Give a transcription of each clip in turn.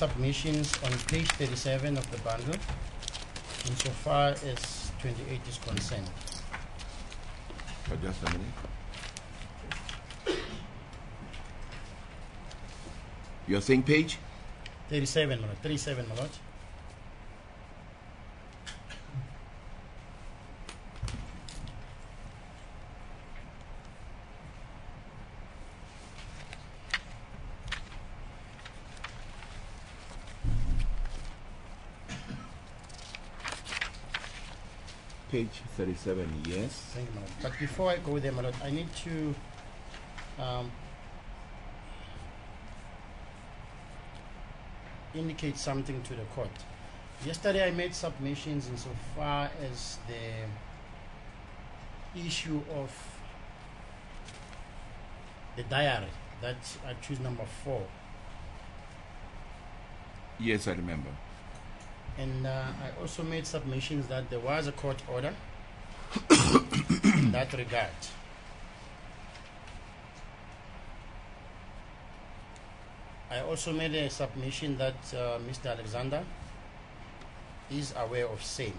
submissions on page 37 of the bundle insofar as 28 is concerned. But just a minute. You're saying page? 37, my lord. 37, my lord. Page 37, yes. Thank you. But before I go there, my lord, I need to um, indicate something to the court. Yesterday, I made submissions insofar as the issue of the diary that I choose number four. Yes, I remember. And uh, I also made submissions that there was a court order in that regard. I also made a submission that uh, Mr. Alexander is aware of same.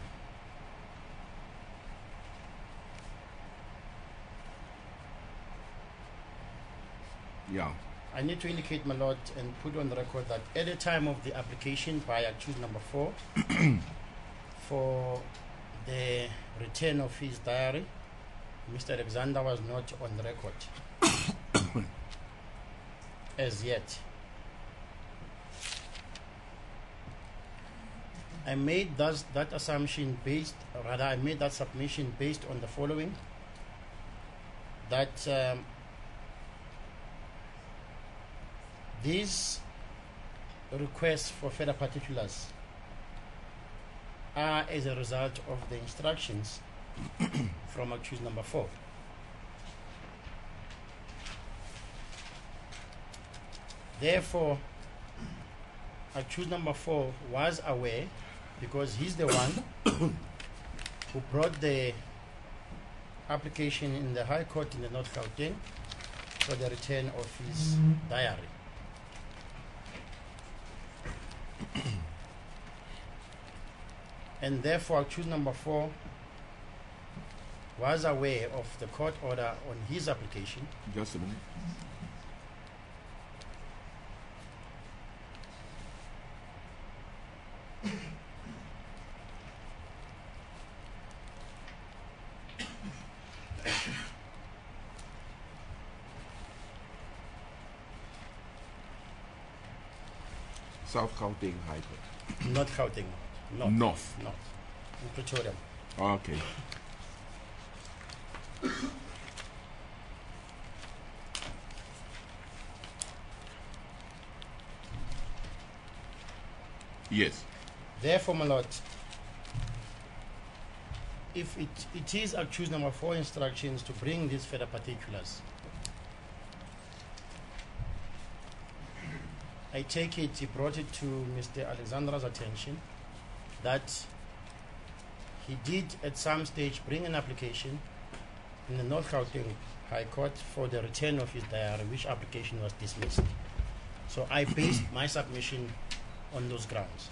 Yeah. I need to indicate, my lord, and put on the record that at the time of the application by accused number four for the return of his diary, Mr. Alexander was not on the record as yet. I made thus that assumption based, rather, I made that submission based on the following that um, these requests for further particulars are as a result of the instructions from accused number four. Therefore, accused number four was aware because he's the one who brought the application in the High Court in the North Gauteng for the return of his diary. And therefore accused number four was aware of the court order on his application Just a minute. South Gauteng High Court. not Gauteng not North. not in Pretoria ah, Okay. Yes. Therefore, my lord, if it, it is accused number four instructions to bring these further particulars, I take it he brought it to Mr. Alexander's attention that he did at some stage bring an application in the North Gauteng High Court for the return of his diary, which application was dismissed. So I based my submission on those grounds.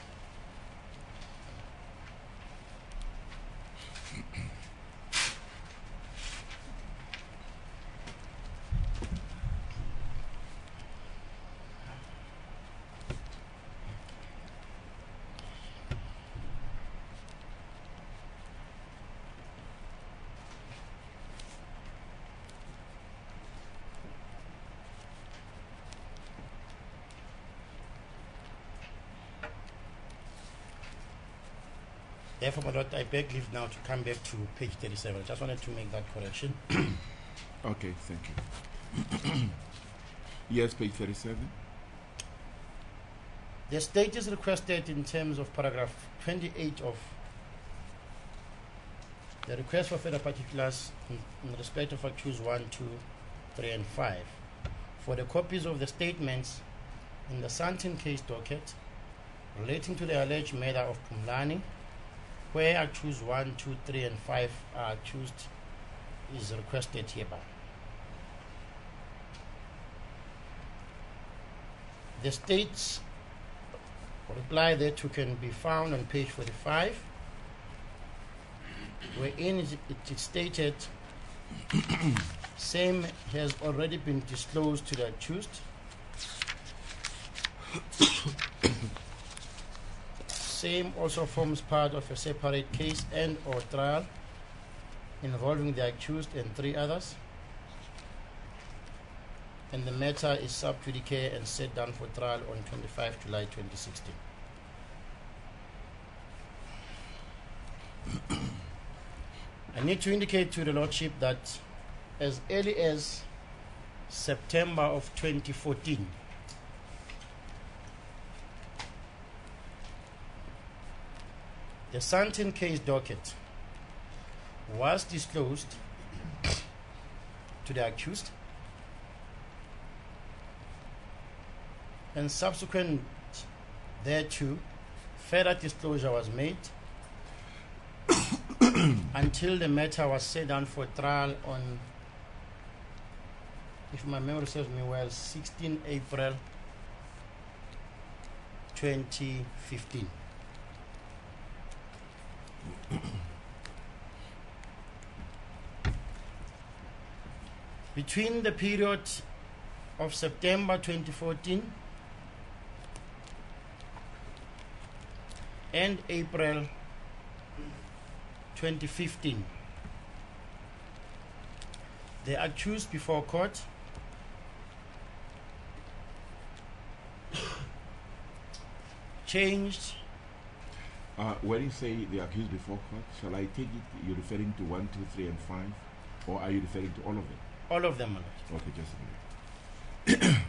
Therefore, my lord, I beg leave now to come back to page 37. I just wanted to make that correction. Okay, thank you. yes, page 37. The state is requested in terms of paragraph 28 of the request for further particulars in, in respect of accused 1, 2, 3, and 5 for the copies of the statements in the Santin case docket relating to the alleged murder of Pumlani, where accused 1, 2, 3, and 5 are accused is requested hereby. The state's reply thereto can be found on page 45, wherein it is stated same has already been disclosed to the accused. Same also forms part of a separate case and or trial involving the accused and three others. And the matter is sub judice and set down for trial on 25 July 2016. I need to indicate to the Lordship that as early as September of 2014, the Santin case docket was disclosed to the accused and subsequent thereto further disclosure was made until the matter was set down for trial on if my memory serves me well 16 April 2015 between the period of September 2014 and April 2015 the accused before court changed Uh, when you say the accused before court, shall I take it you're referring to 1, 2, 3, and 5? Or are you referring to all of them? all of them lord. Okay, just a minute.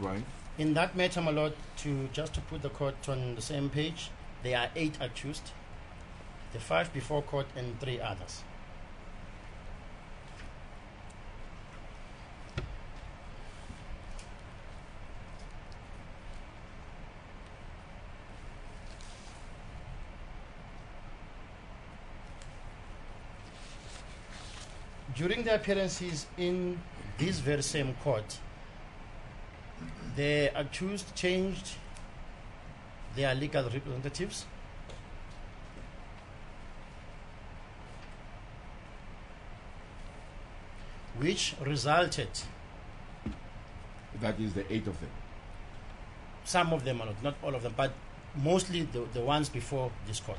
right? In that matter, my lord, to just to put the court on the same page, there are eight accused, the five before court and three others. During the appearances in this very same court, the accused changed their legal representatives. Which resulted, That is the eight of them. some of them, are not, not all of them, but mostly the, the ones before this court.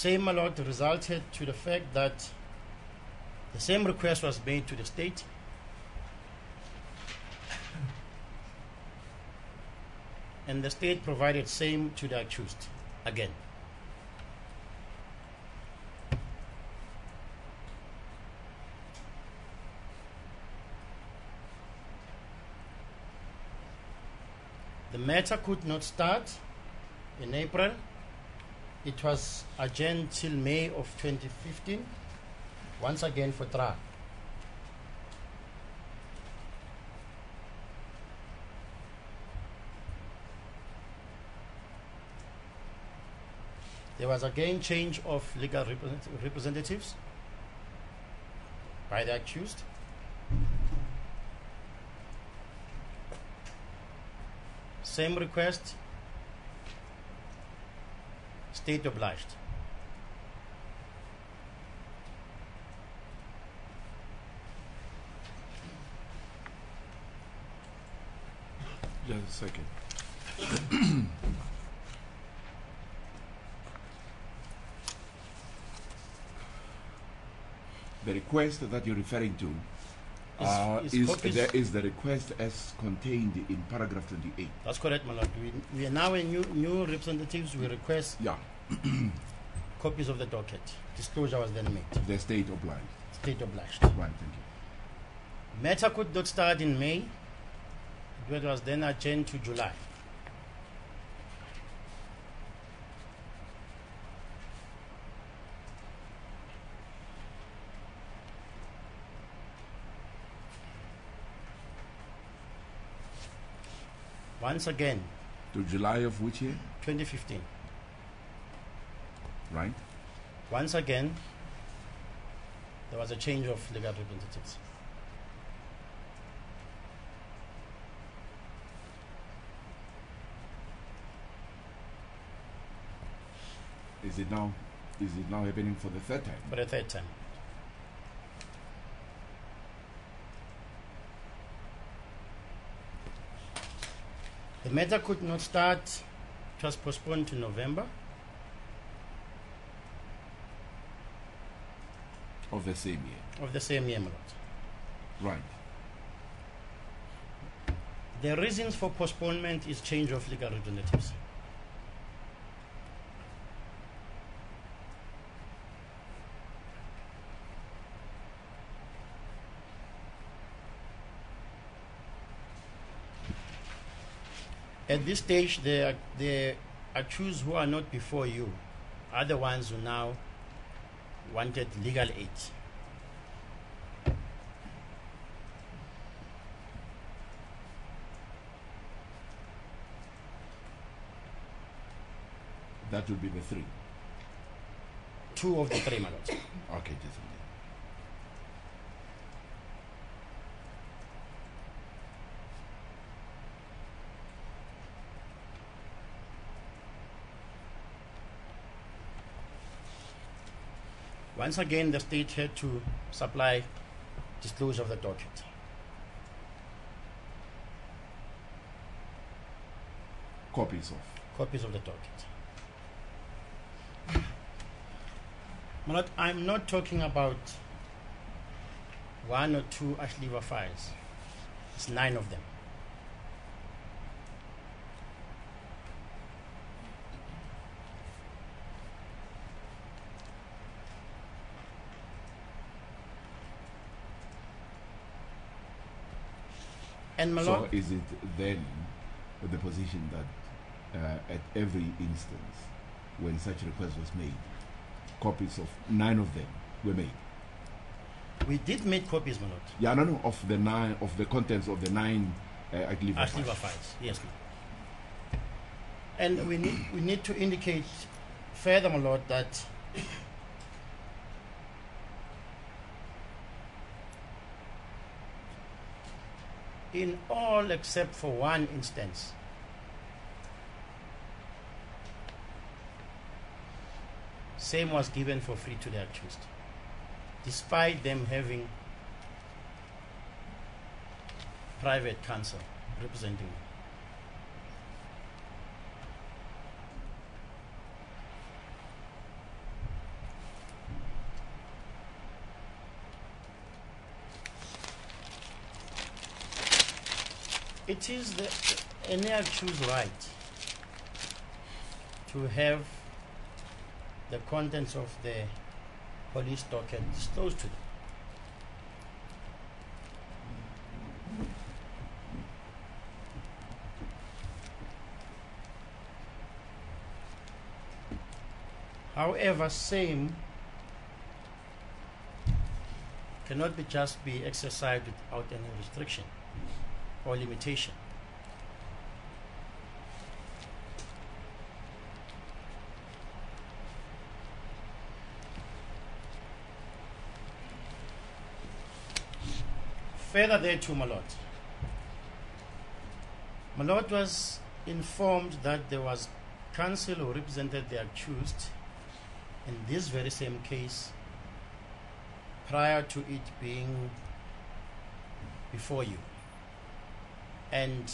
Same my resulted to the fact that the same request was made to the state. And the state provided same to the accused again. The matter could not start in April it was adjourned till May of 2015, once again for trial. There was again change of legal represent- representatives by the accused. Same request, state obliged. Just a second. the request that you're referring to uh, is is, the, is the request as contained in paragraph 28. That's correct, my lord. We, we are now a new new representatives. We request Yeah, copies of the docket. Disclosure was then made. the state obliged. State obliged. Right, thank you. Matter could not start in May. It was then adjourned to July. Once again, To July of which year? 2015. Right? Once again, there was a change of legal representatives. Is it now? Is it now happening for the third time? for the third time. The matter could not start, it was postponed to November Of the same year. of the same year. my lord. Right. The reasons for postponement is change of legal representatives. At this stage, the, the accused who are not before you are the ones who now wanted legal aid. That will be the three. Two of the three, my lord. Okay, just Once again, the state had to supply disclosure of the docket. Copies of. copies of the docket. My lord, I'm not talking about one or two arch lever files. It's nine of them. And my So is it then the position that uh, at every instance when such request was made, copies of nine of them were made? we did make copies, my lord. Yeah, no, no, of the nine of the contents of the nine uh, Agliva arch lever files. files, yes, ma'am. And we need we need to indicate further, my lord, that in all except for one instance, same was given for free to the accused, despite them having private counsel representing them. It is the any accused's right to have the contents of the police docket disclosed to them. However, same cannot be just be exercised without any restriction or limitation. Further thereto, my lord. My lord was informed that there was counsel who represented the accused in this very same case prior to it being before you. And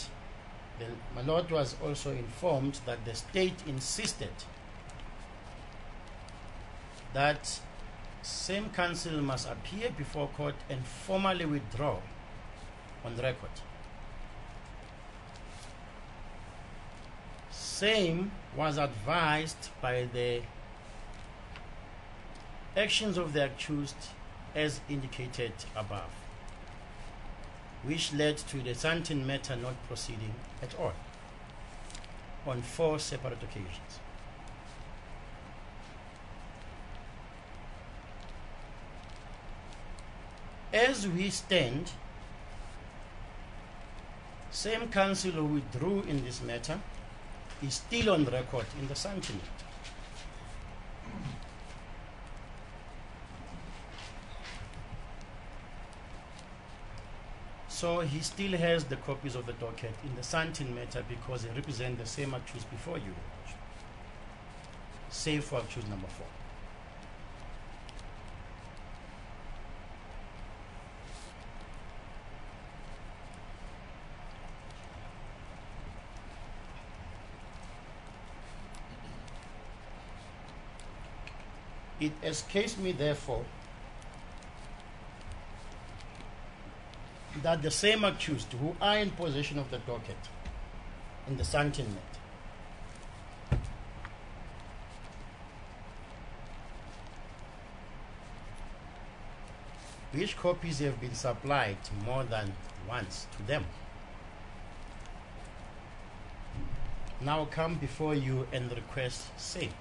the, my lord was also informed that the state insisted that same counsel must appear before court and formally withdraw on record. Same was advised by the actions of the accused as indicated above, which led to the Santin matter not proceeding at all on four separate occasions. As we stand, Same counsel who withdrew in this matter is still on record in the Sentinel. So he still has the copies of the docket in the Santin matter because they represent the same accused before you, save for accused number four. It escapes me, therefore, that the same accused who are in possession of the docket in the Santin matter which copies have been supplied more than once to them. Now come before you and request same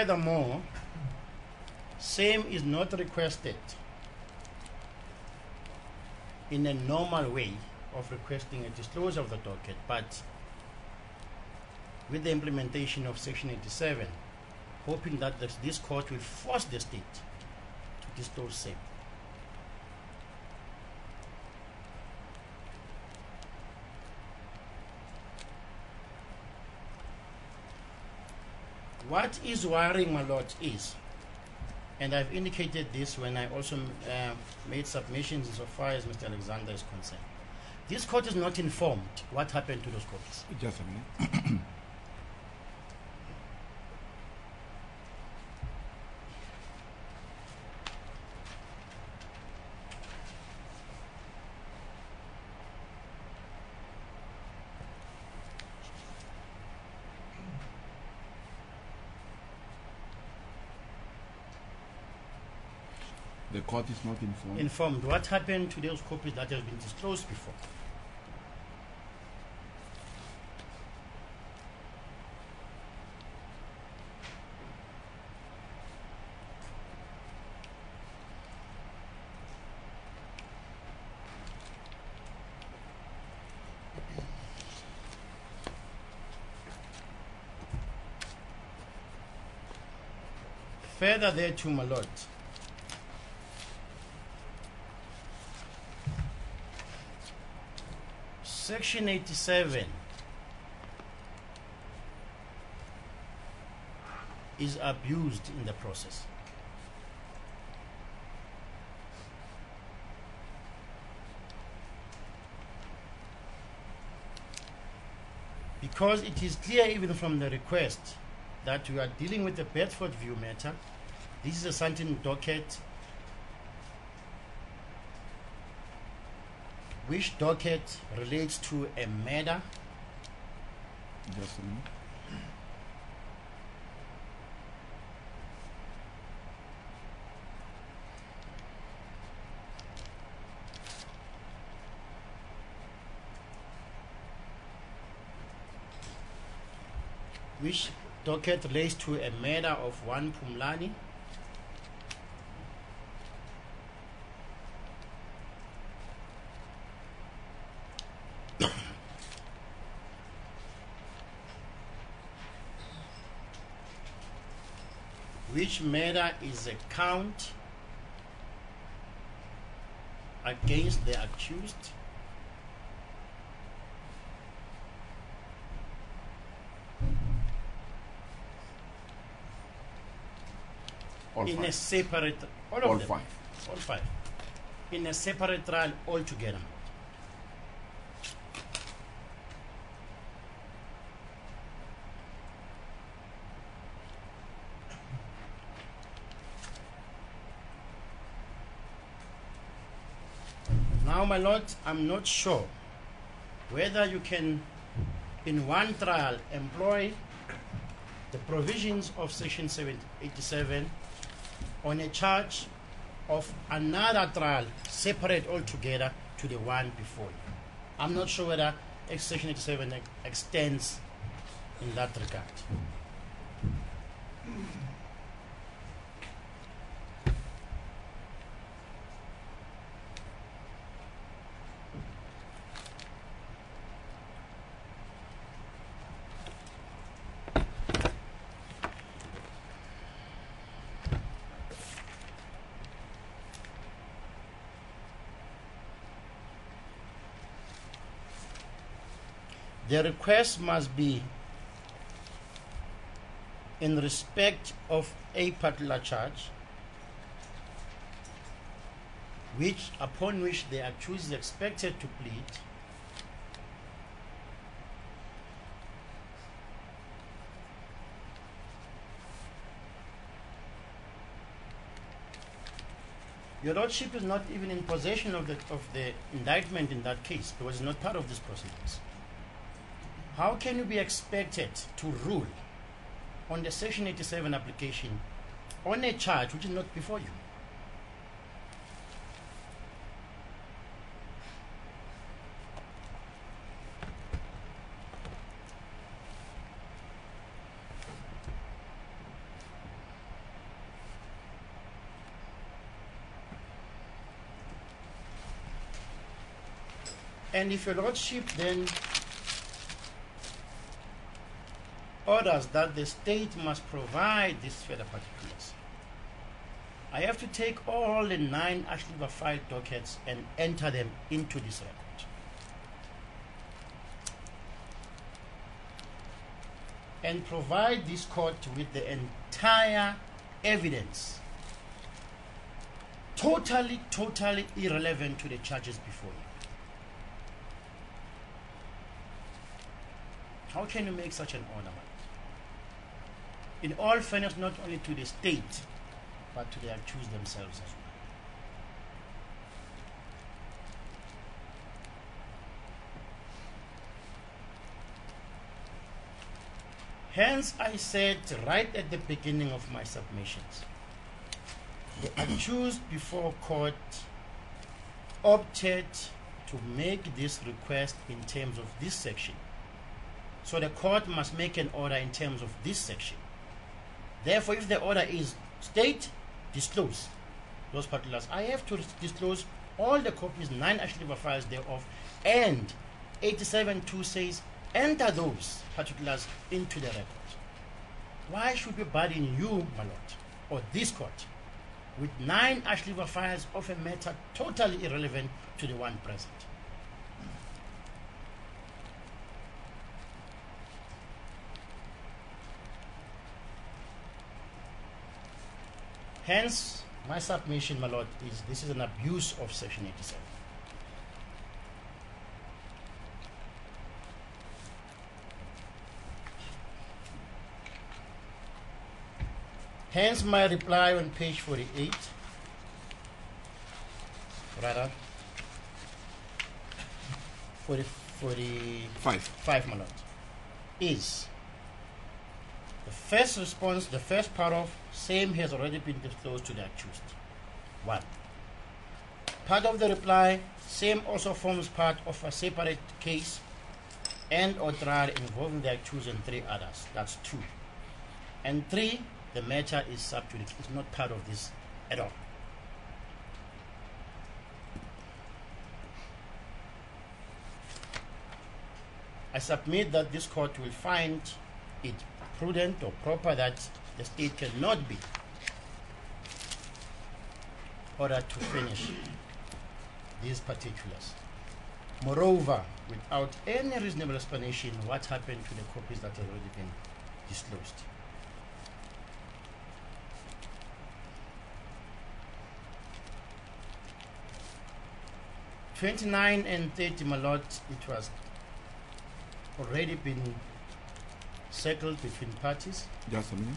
Furthermore, same is not requested in a normal way of requesting a disclosure of the docket, but with the implementation of Section 87, hoping that this, this court will force the state to disclose same. What is worrying my lord is, and I've indicated this when I also uh, made submissions insofar as Mr. Alexander is concerned. This court is not informed what happened to those copies. Just a minute. court is not informed. Informed what happened to those copies that have been disclosed before. Further thereto, my lord, Section 87 is abused in the process. Because it is clear even from the request that we are dealing with the Bedfordview matter. This is a Santin docket which docket relates to a murder Just a minute. which docket relates to a murder of one Pumlani murder is a count against the accused. All in a separate all of All five. all five. In a separate trial altogether my lord i'm not sure whether you can in one trial employ the provisions of section 787 on a charge of another trial separate altogether to the one before you. I'm not sure whether Section 87 extends in that regard. The request must be in respect of a particular charge, which upon which the accused is expected to plead, Your Lordship is not even in possession of the, of the indictment in that case because it's not part of this proceedings. How can you be expected to rule on the Section 87 application on a charge which is not before you? And if your lordship then orders that the state must provide these further particulars, I have to take all the nine actually filed dockets and enter them into this record. And provide this court with the entire evidence, totally, totally irrelevant to the charges before you. How can you make such an order? In all fairness, not only to the state, but to the accused themselves as well. Hence, I said right at the beginning of my submissions the accused before court opted to make this request in terms of this section. So the court must make an order in terms of this section. Therefore, if the order is state, disclose those particulars. I have to disclose all the copies, nine arch lever files thereof, and 87.2 says enter those particulars into the record. Why should we burden you, my lord, or this court, with nine arch lever files of a matter totally irrelevant to the one present? Hence, my submission, my lord, is this is an abuse of Section 87. Hence, my reply on page 48, rather, 40, 45, Five. my lord, is the first response, the first part of same has already been disclosed to the accused. One. Part of the reply, same also forms part of a separate case and or trial involving the accused and three others. That's two. And three, the matter is sub judice. It's not part of this at all. I submit that this court will find it prudent or proper that the state cannot be ordered to finish these particulars. Moreover, without any reasonable explanation, what happened to the copies that have already been disclosed. Twenty-nine and thirty, my lord, it was already been settled between parties. Just a minute.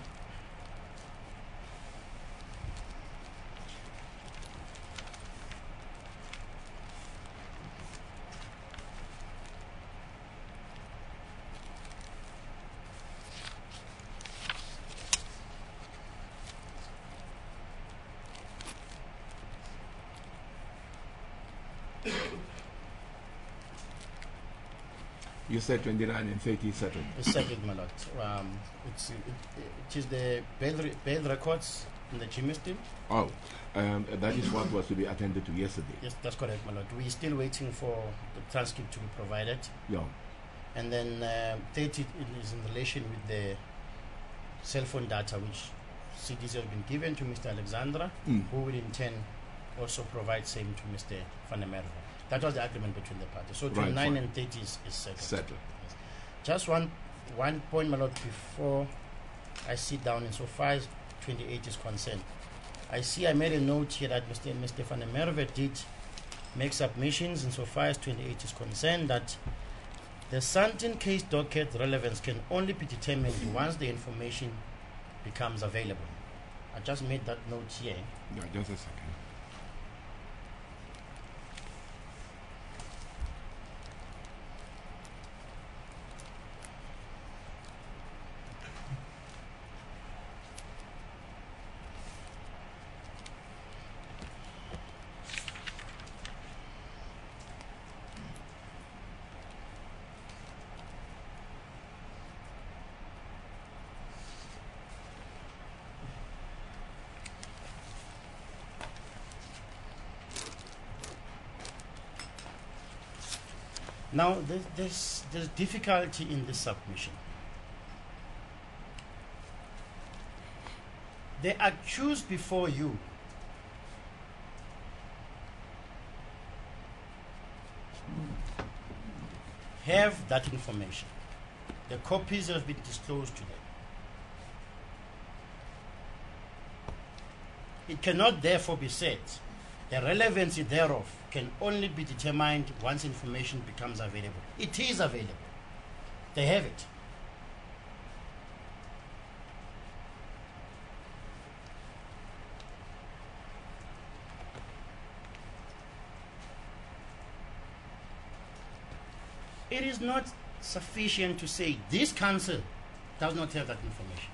You said 29 and 30 settled. It's settled, my lord. Um, it's, it, it is the bail, re- bail records in the Germiston. Oh, um, that is what was to be attended to yesterday. Yes, that's correct, my lord. We're still waiting for the transcript to be provided. Yeah. And then um 30 is in relation with the cell phone data which CDs have been given to Mr. Alexander, Mm. who will in turn also provide same to Mr. Van der Merwe. That was the agreement between the parties. So Right, 29 fine. and 30 is, is settled. Settled. Just one one point, my lord, before I sit down insofar as 28 is concerned. I see I made a note here that Mr. Mr. Van Merwe did make submissions insofar as 28 is concerned that the Santin case docket relevance can only be determined once the information becomes available. I just made that note here. Yeah, just a second. Now, there's, there's, there's difficulty in this submission. The accused before you have that information. The copies have been disclosed to them. It cannot therefore be said the relevancy thereof can only be determined once information becomes available. It is available. They have it. It is not sufficient to say this council does not have that information.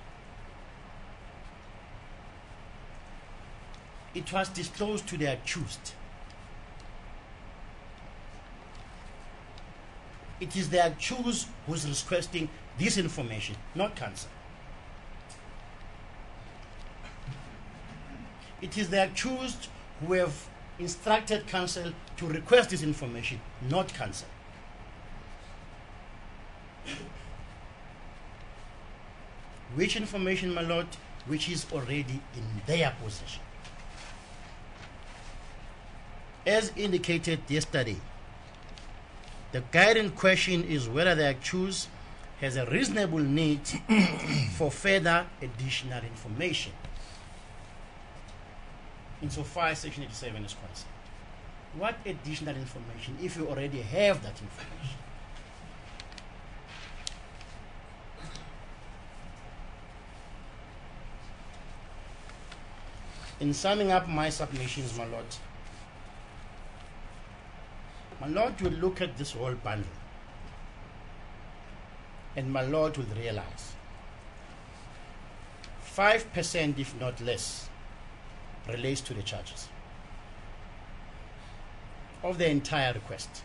It was disclosed to their accused. It is the accused who is requesting this information, not counsel. It is the accused who have instructed counsel to request this information, not counsel. Which information, my lord, which is already in their possession. As indicated yesterday, the guiding question is whether the accused has a reasonable need for further additional information. Insofar as Section 87 is concerned. What additional information if you already have that information? In summing up my submissions, my lord, my lord will look at this whole bundle and my lord will realize 5% if not less relates to the charges of the entire request.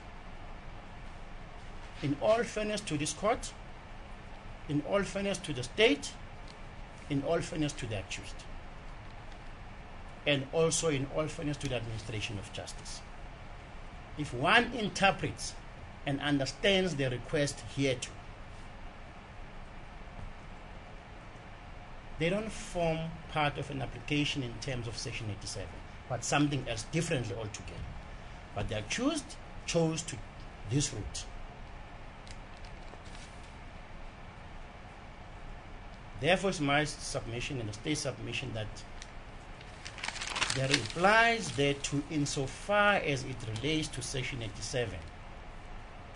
In all fairness to this court in all fairness to the state in all fairness to the accused and also in all fairness to the administration of justice if one interprets and understands the request hereto, they don't form part of an application in terms of Section 87, but something else differently altogether. But the accused chose to this route. Therefore, it's my submission and the state submission that there implies that to insofar as it relates to section 87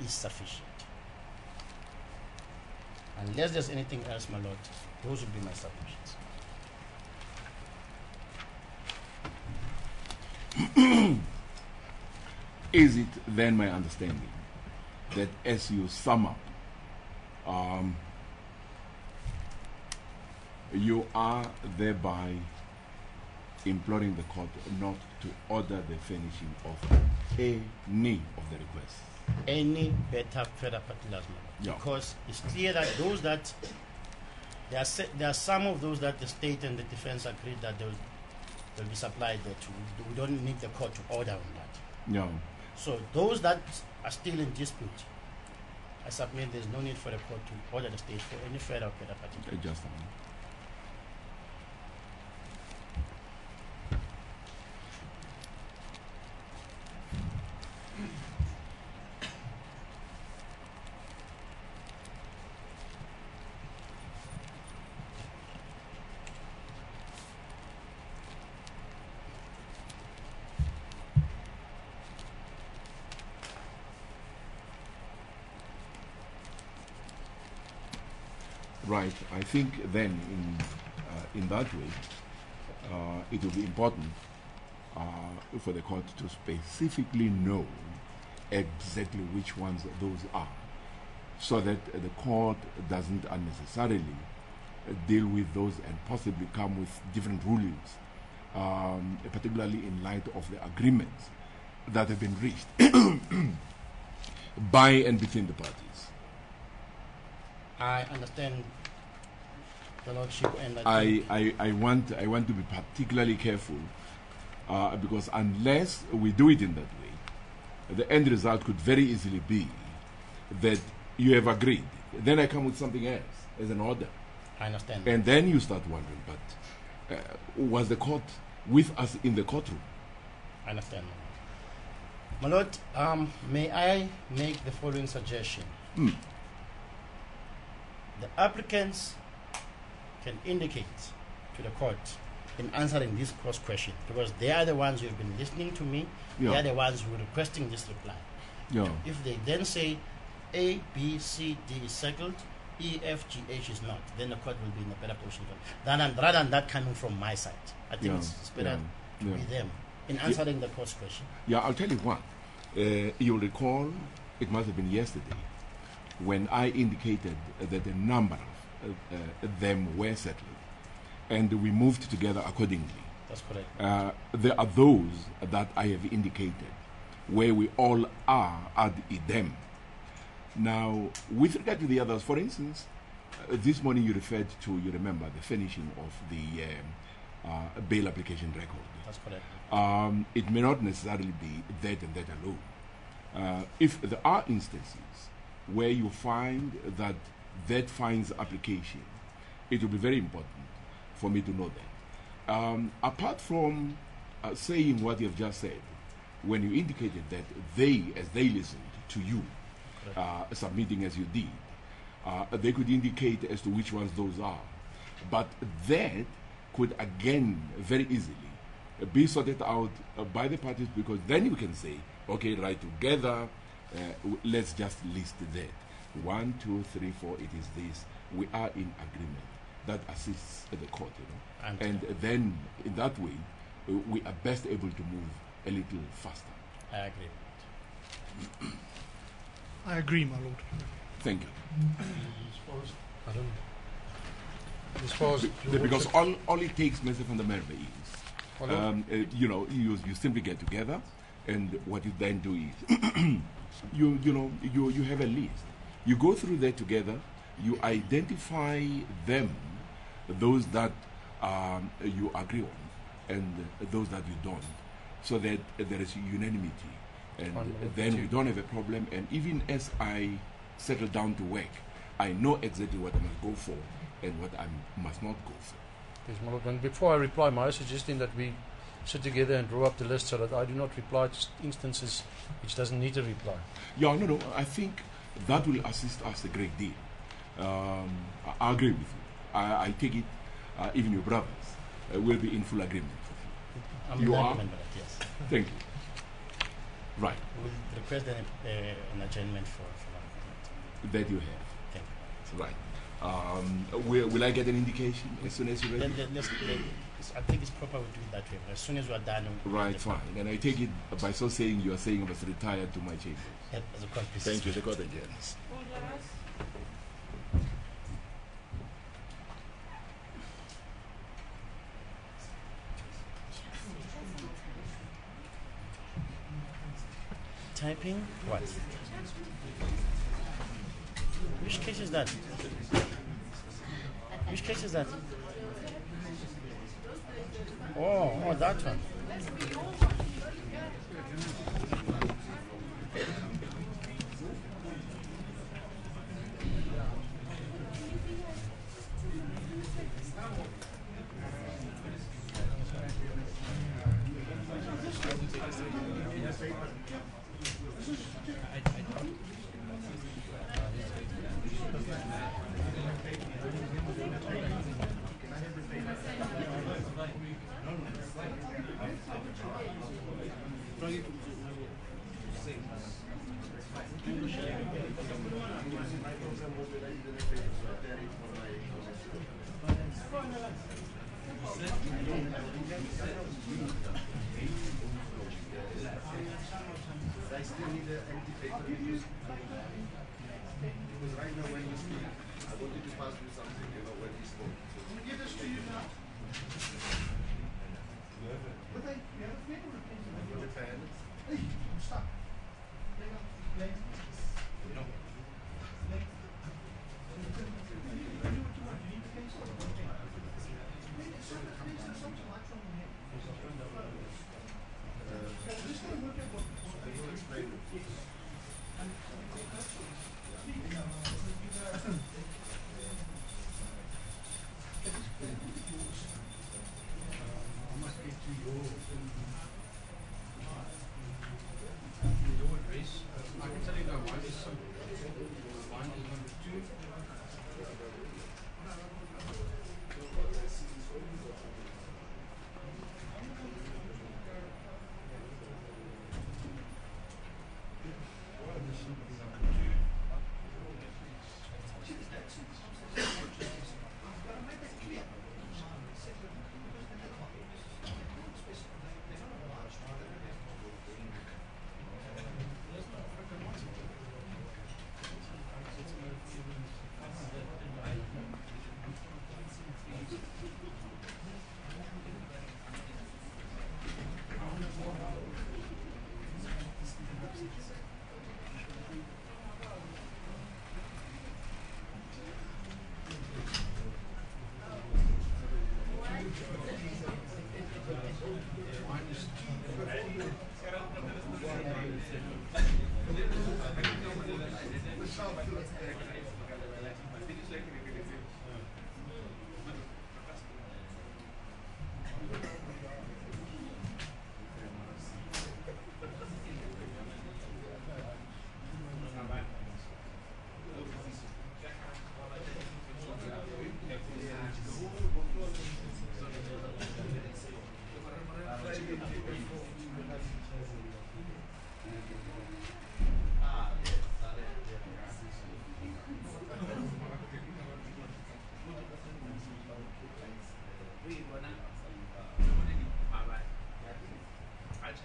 is sufficient. Unless there's anything else my lord those would be my submissions Is it then my understanding that as you sum up, um, you are thereby imploring the court not to order the finishing of any of the requests? any better further particulars, Yeah. because it's clear that those that there are there are some of those that the state and the defense agreed that they'll they'll be supplied there to. We don't need the court to order on that. Yeah. So those that are still in dispute, I submit there's no need for the court to order the state for any further further particulars. Uh, Right. I think then, in uh, in that way, uh, it will be important uh, for the court to specifically know exactly which ones those are, so that the court doesn't unnecessarily deal with those and possibly come with different rulings, um, particularly in light of the agreements that have been reached by and between the parties. I understand the lordship and I, I, I want I want to be particularly careful uh, because unless we do it in that way, the end result could very easily be that you have agreed. Then I come with something else as an order, I understand. and then you start wondering, but uh, was the court with us in the courtroom? I understand. My lord, um, may I make the following suggestion? Hmm. The applicants can indicate to the court in answering this cross question because they are the ones who have been listening to me. They are the ones who are requesting this reply. Yeah. If they then say A, B, C, D is settled, E, F, G, H is not, then the court will be in a better position than rather than that coming from my side. I think Yeah. it's, better Yeah. to Yeah. be them in answering the cross question. Yeah, I'll tell you what. Uh, you'll recall, it must have been yesterday, when I indicated that a number of them were settled, and we moved together accordingly. That's correct. Uh, there are those that I have indicated where we all are ad idem. Now, with regard to the others, for instance, uh, this morning you referred to, you remember, the finishing of the um, uh, bail application record That's correct. um, it may not necessarily be that and that alone. Uh, if there are instances where you find that that finds application, it will be very important for me to know that. Um, apart from uh, saying what you have just said, when you indicated that they, as they listened to you, uh, submitting as you did, uh, they could indicate as to which ones those are. But that could again very easily be sorted out uh, by the parties because then you can say, okay, right together, uh, let's just list that. One, two, three, four, it is this. We are in agreement. That assists the court, you know. And, And then in that way, uh, we are best able to move a little faster. I agree. I agree, my lord. Thank you. I don't. As far as because all, all it takes, Mr. van der Merwe, is um, uh, you know, you, you simply get together, and what you then do is, you you know, you you have a list. You go through that together. You identify them, those that um, you agree on, and those that you don't, so that there is unanimity, and then we you. don't have a problem. And even as I settle down to work, I know exactly what I must go for and what I must not go for. yes, my lord. And before I reply, my suggestion that we sit together and draw up the list so that I do not reply to instances which doesn't need a reply. Yeah, no, no. I think that will assist us a great deal. Um, I, agree with you. I, I take it, uh, even your brothers uh, will be in full agreement with you. I'm You are? that, yes. Thank you. Right, We'll request an, uh, an adjournment for, for that. that you have. Thank you. Right. Um, will, will I get an indication as soon as you're ready? Let's, let's, I think it's proper we do it that way. As soon as we're done, Right, fine. And I take it by so saying you are saying I was retired to my chamber. As a court Thank you. The adjourns. Typing what? Which case is that? Which case is that? Oh, oh, that one.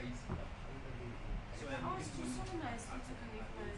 Oh, it's so nice to connect my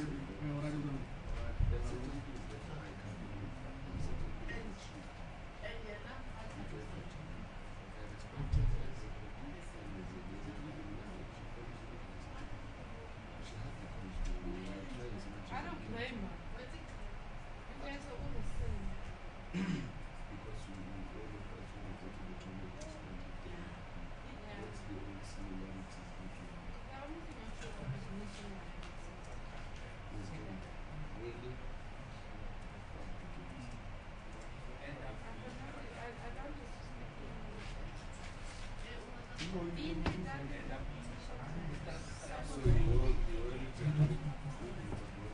I don't blame her. You guys are all the same. Yeah. The only thing I'm sure of is missing my I cannot, I, I don't just Being like that,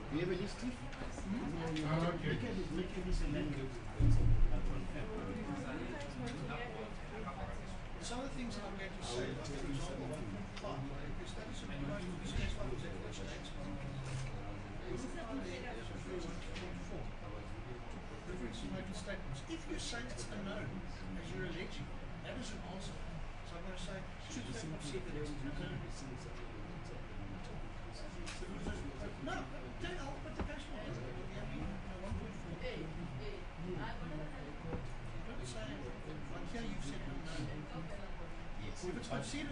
Do you have a list, Steve? Make a list, make a list and then I'll confirm. Some of the things that I'm going to say, for example, on part, because that is a right of business one, is that what's next one? Reference to making statements. If you say it's a no, as you're alleging, that is an answer. So I'm going to say, should they consider it? No, then I'll put the case for it. Yeah, you know, one point four. Don't say, like here you've said no. Yes. But-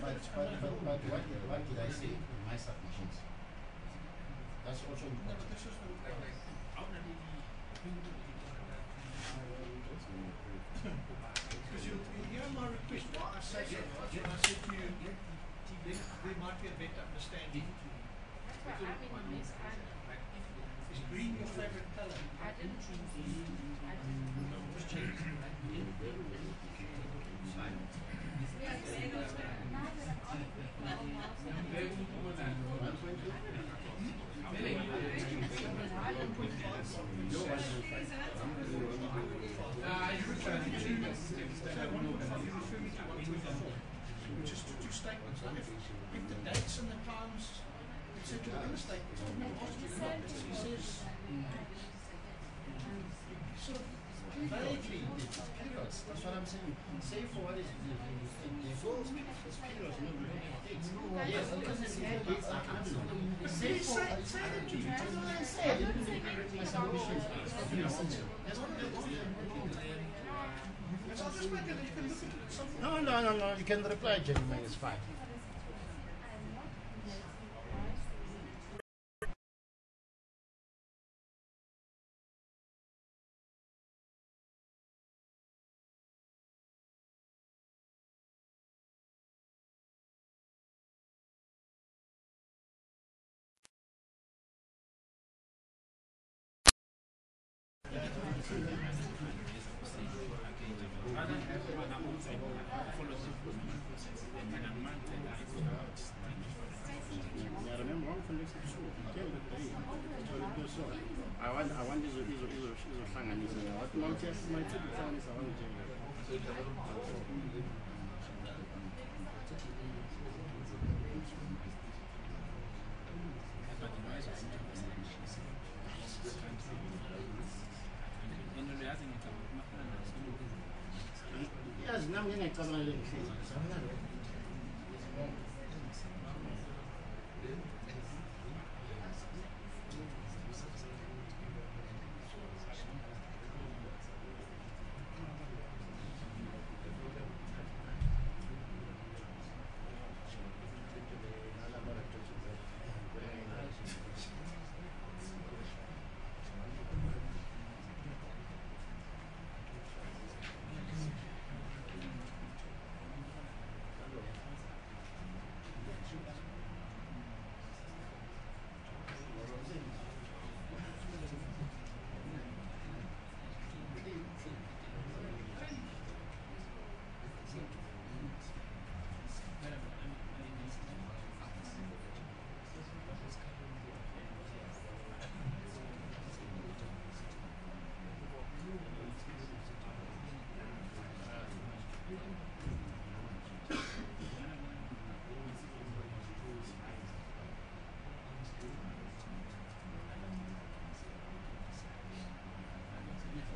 but- but- but- what, what did I say? That's also important. Because you, you hear my request, why I right? I said to you, there, there might be a better understanding. That's why I'm in mess. Is green your favorite color? I didn't choose it. I didn't. Which if, if the dates and the times, the statements, then you ask me says. Sort of vaguely, It's that's what I'm saying. Say for what is the, goals, it's periods, no dates. Yes, because it's dates are cancelled. Say say, you, what I I'm saying. No, no, no, no. You can reply, gentlemen. It's fine. Thank you do so. I want I want izo izo izo izohlanganisa ngathi mawuthi yasimayithi kuhlanganisa wangitshela. Yazi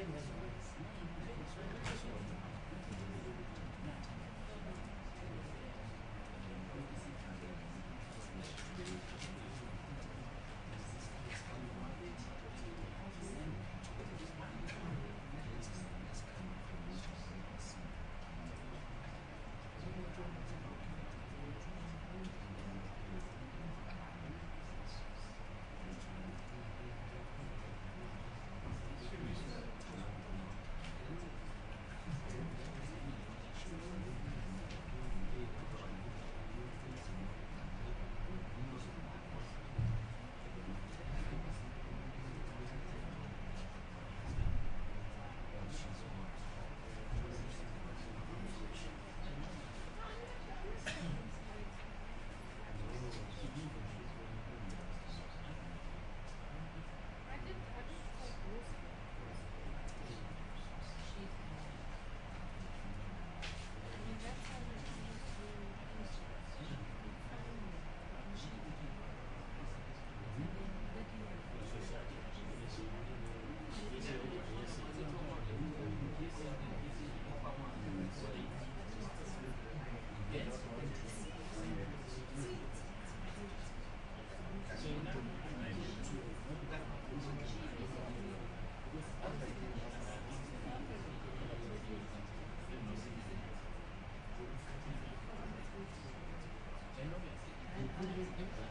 Sí, Mm-hmm.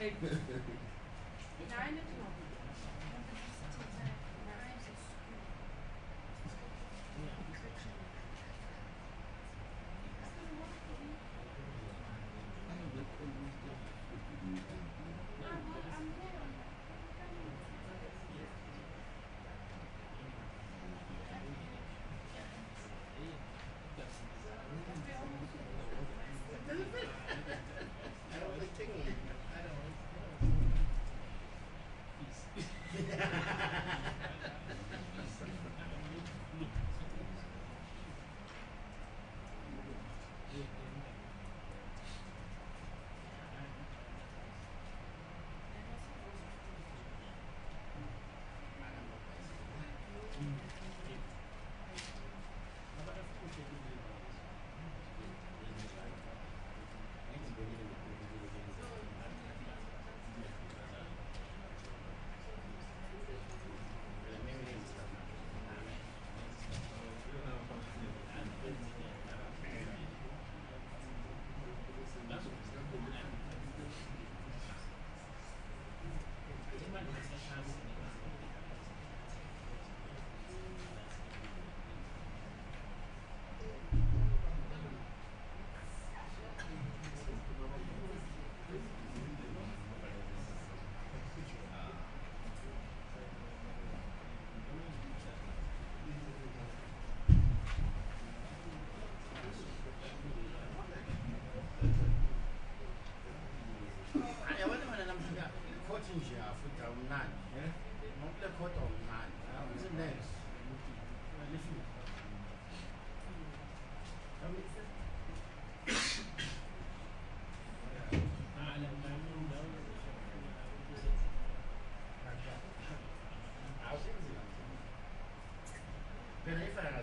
Okay. phela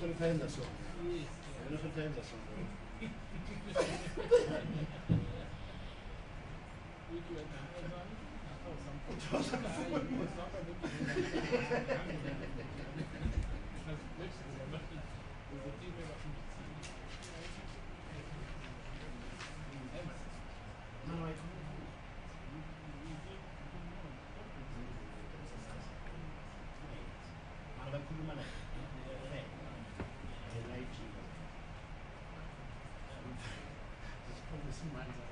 solta en la zona. Sí. Algunos en. Sikhombe simanje.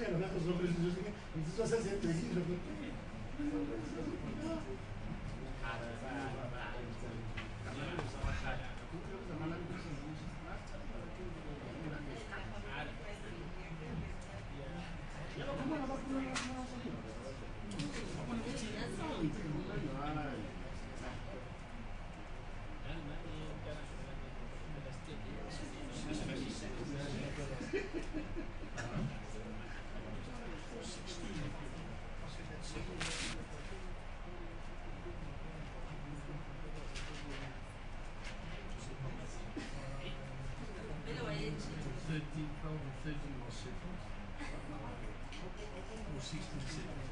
inteiro, né? Os números de Deus, em Thirteen, twelve and thirteen was settled. Or sixteen settled.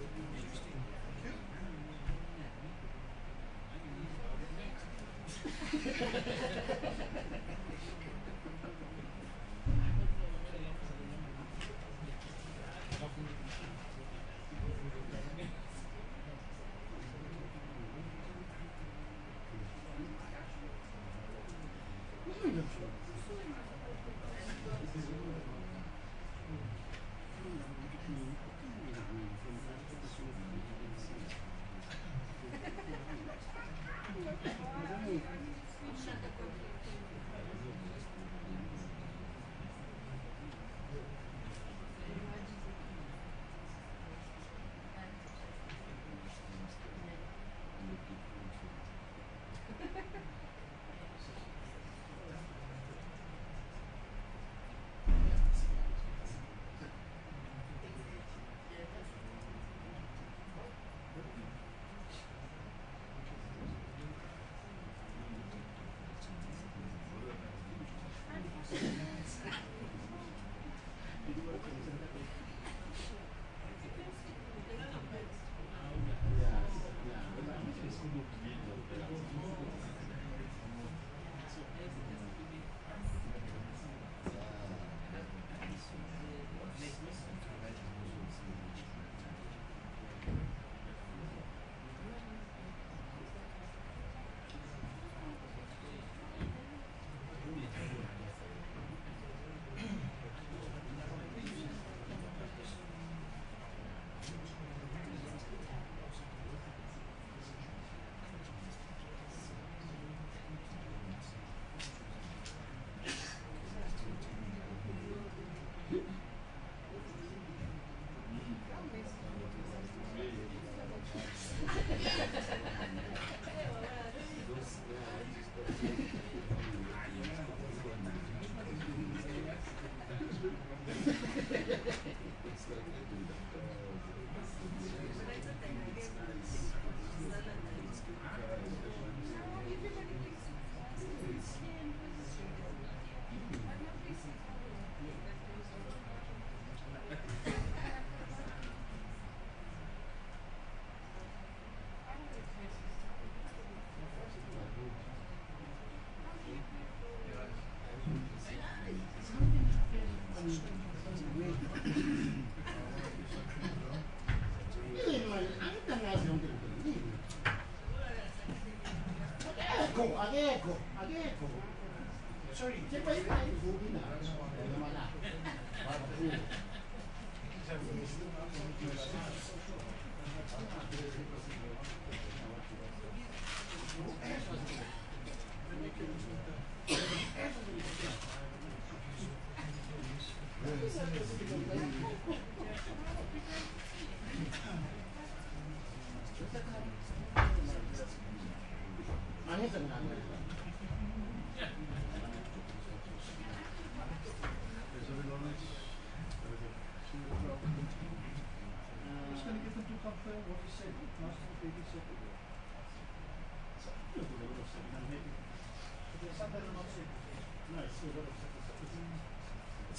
Akekho, akekho, Sorry, check my phone.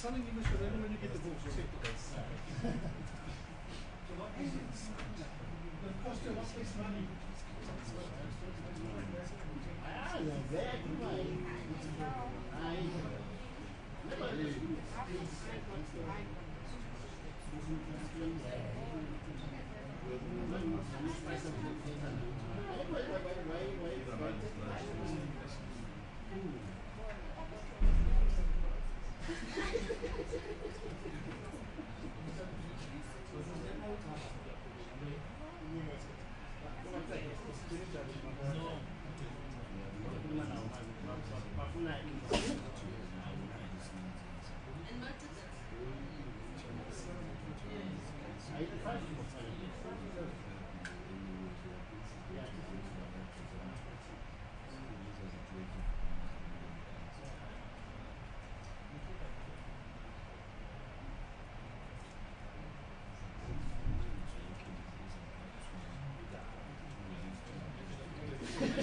It's something you must remember when you get the is it? Cost you a lot money. Ah, you're very right.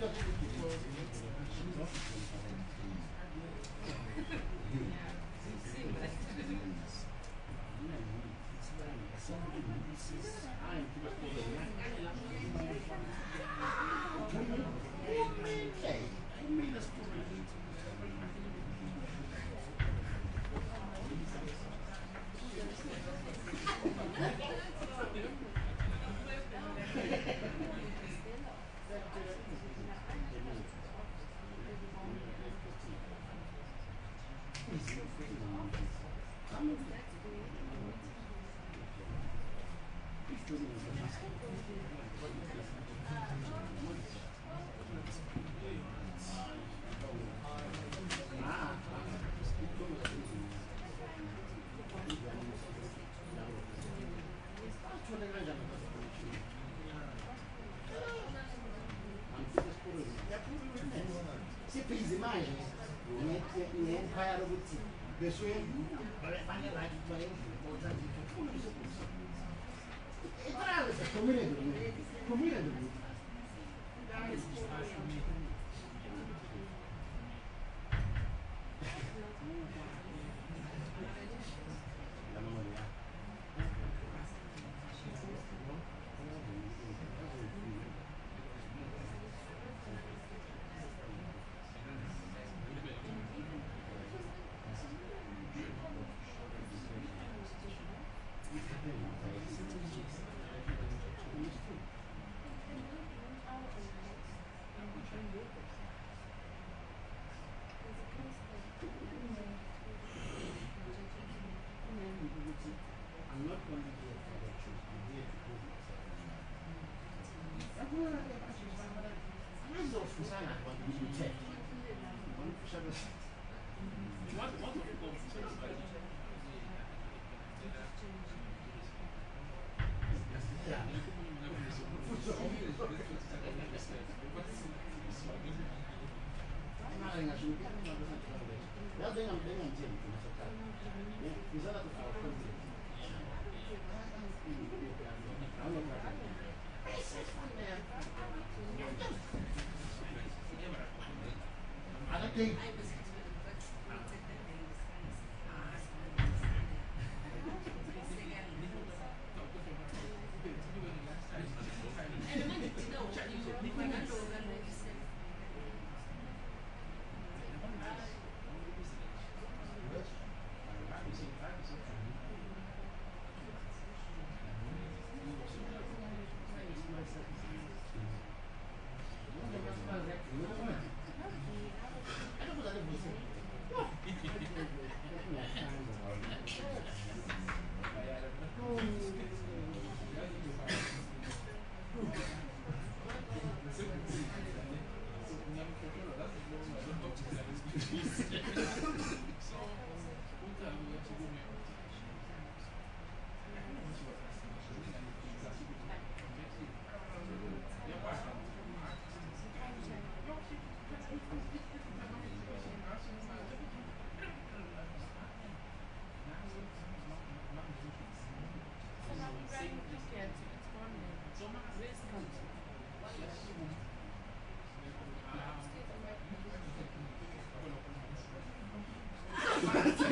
감사합니다. tipo as imagens, né, né, para o tipo, pessoa panelada, vai voltar de tudo isso. E para a comunidade, comunidade. 山南关，对不对？我们不晓得。think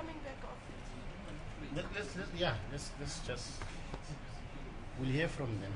coming back off. Let, us yeah, let's, let's just, we'll hear from them.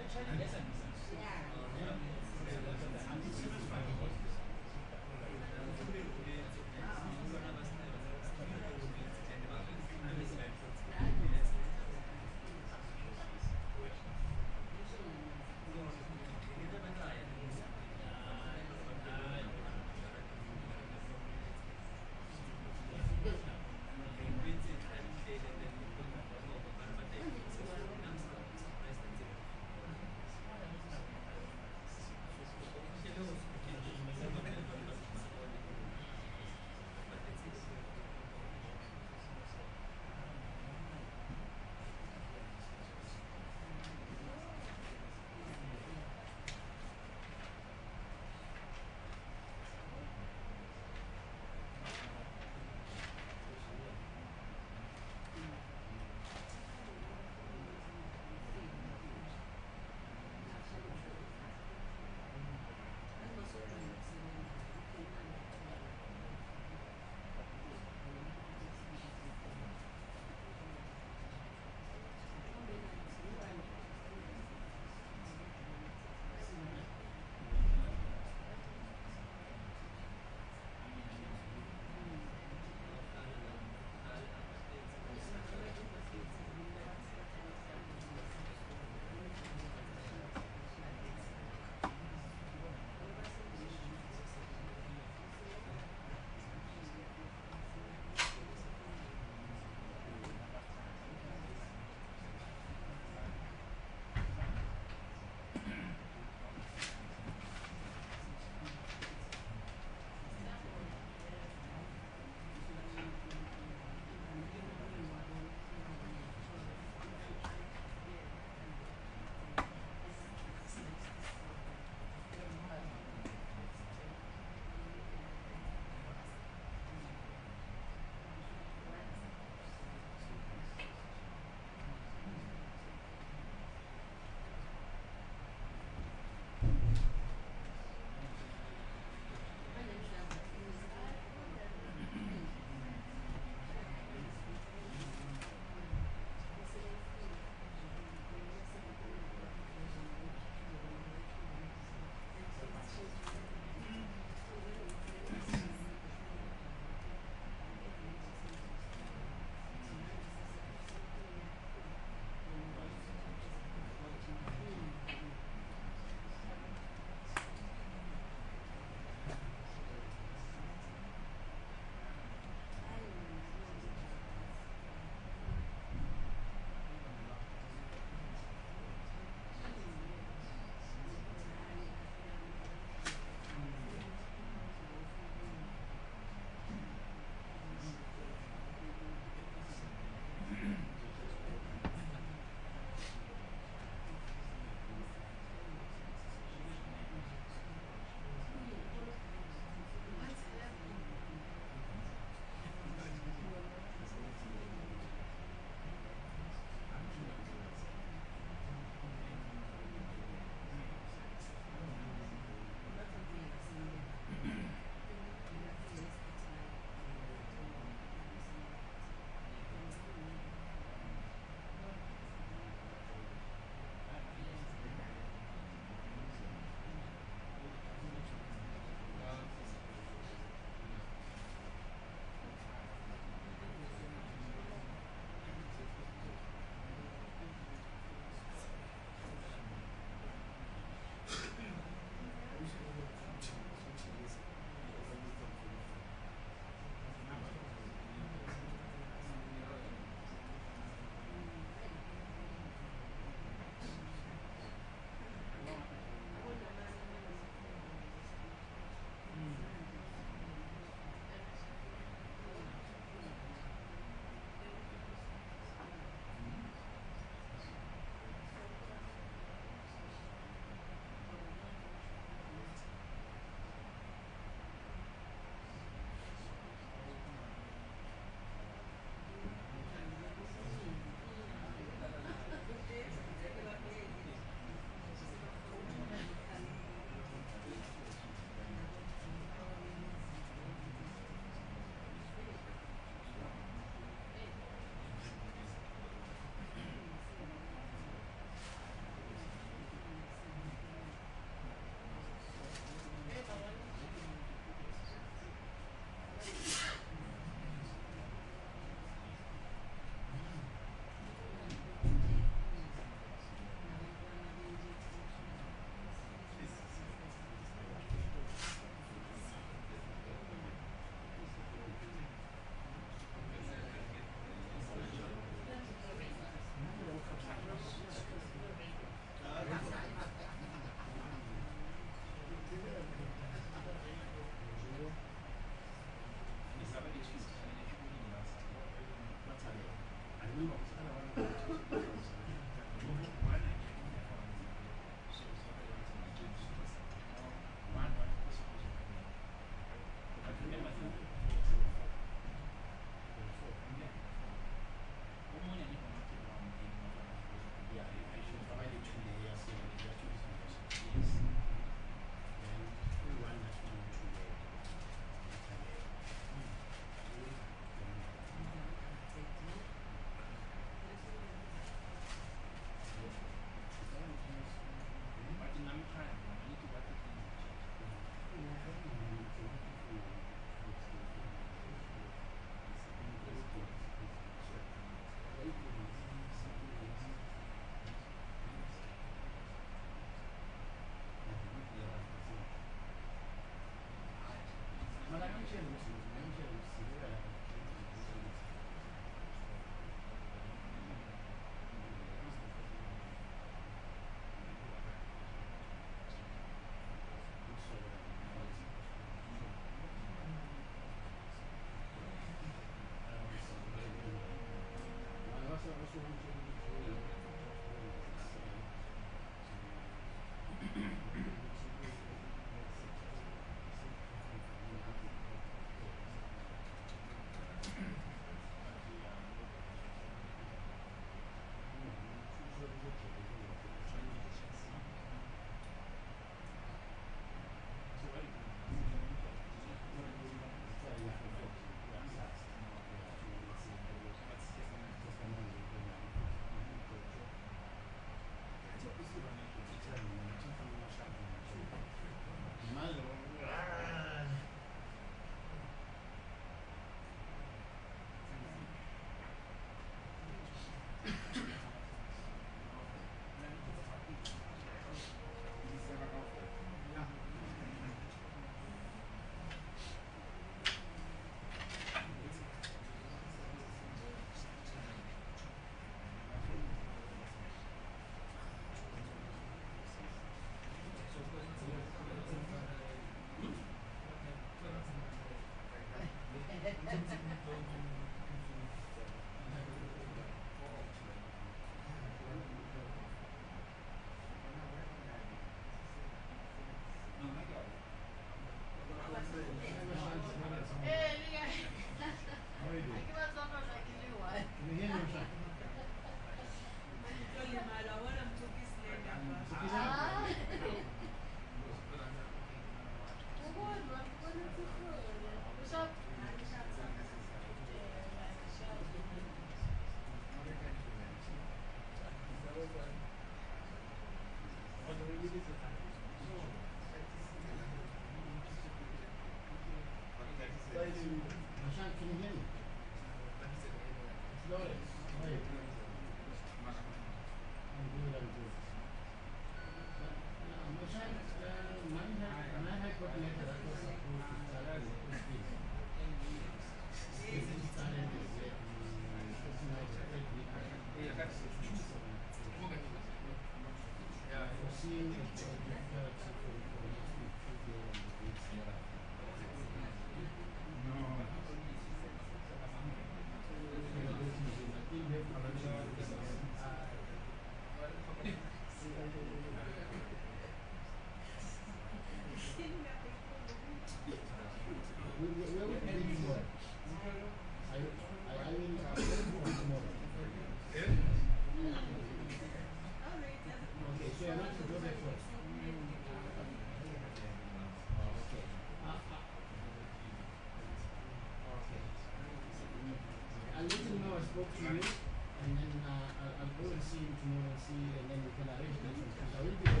Spoke to you, and then uh, I'll, go and see him tomorrow and see, and then we can arrange one. Because I will be uh,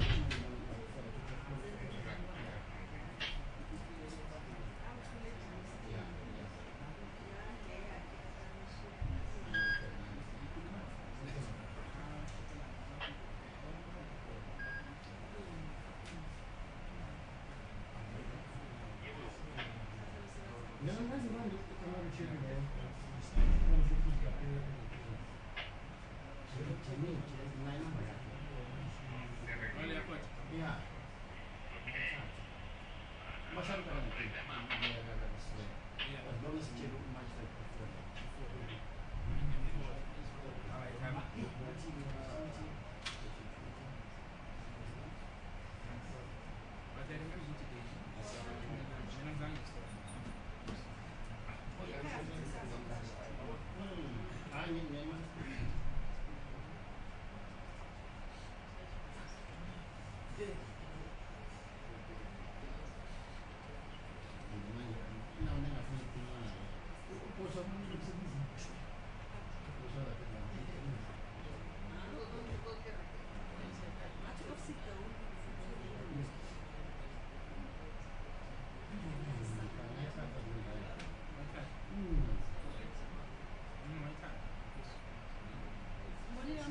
yeah. No. Come on, check it out. So, Jenny, Jenny, nine number. Yeah. Mashallah, as long as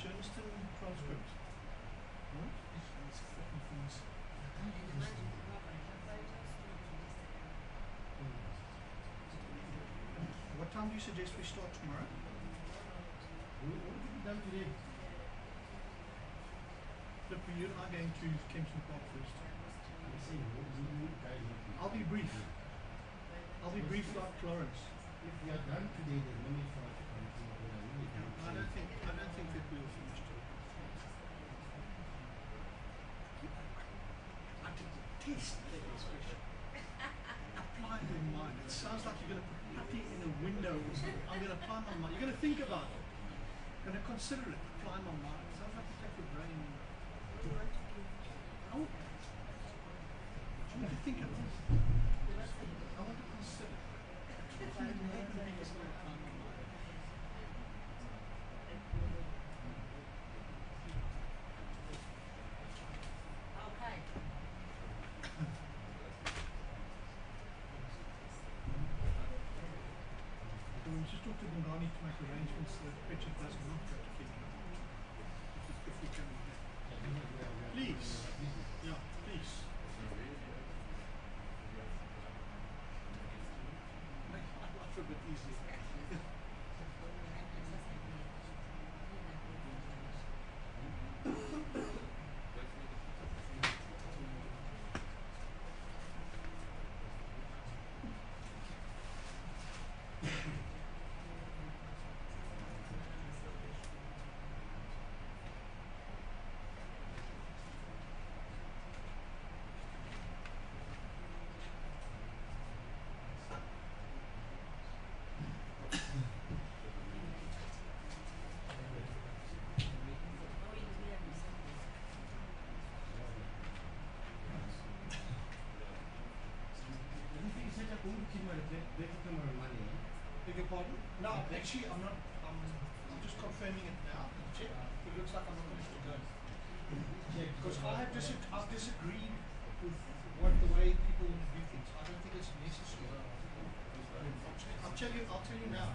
Germiston transcript. Huh? It's fucking things. What time do you suggest we start tomorrow? What what have you done today? Look, you and I are going to Kempton Park first. I'm saying, what do you guys have to- I'll be brief. I'll be brief like Florence. If we are done today, there's no need for us to continue. But I really Yeah, don't I see- don't I don't think that we'll finish today. I detest that expression. Apply your mind. It sounds like you're going to put putty in a window. I'm going to apply my mind. You're going to think about it. Going to consider it. Apply my mind. It sounds like you take your brain. I want, want to think about it. I want to consider. Apply my mind. Apply my mind. Okay. Just talked to Bongani to make arrangements that Richard does not go to Cape Town. If, if we can. Please. Yeah, please. Make my life a bit easier. Didn't you set up only team and bet- bet money? Beg your pardon? No, actually, I'm not. I'm, I'm just confirming it now. Check. It looks like I'm not going to go. Because I have dis- I've disagreed with what the way people do things. I don't think it's necessary. I'll tell you. I'll tell you now.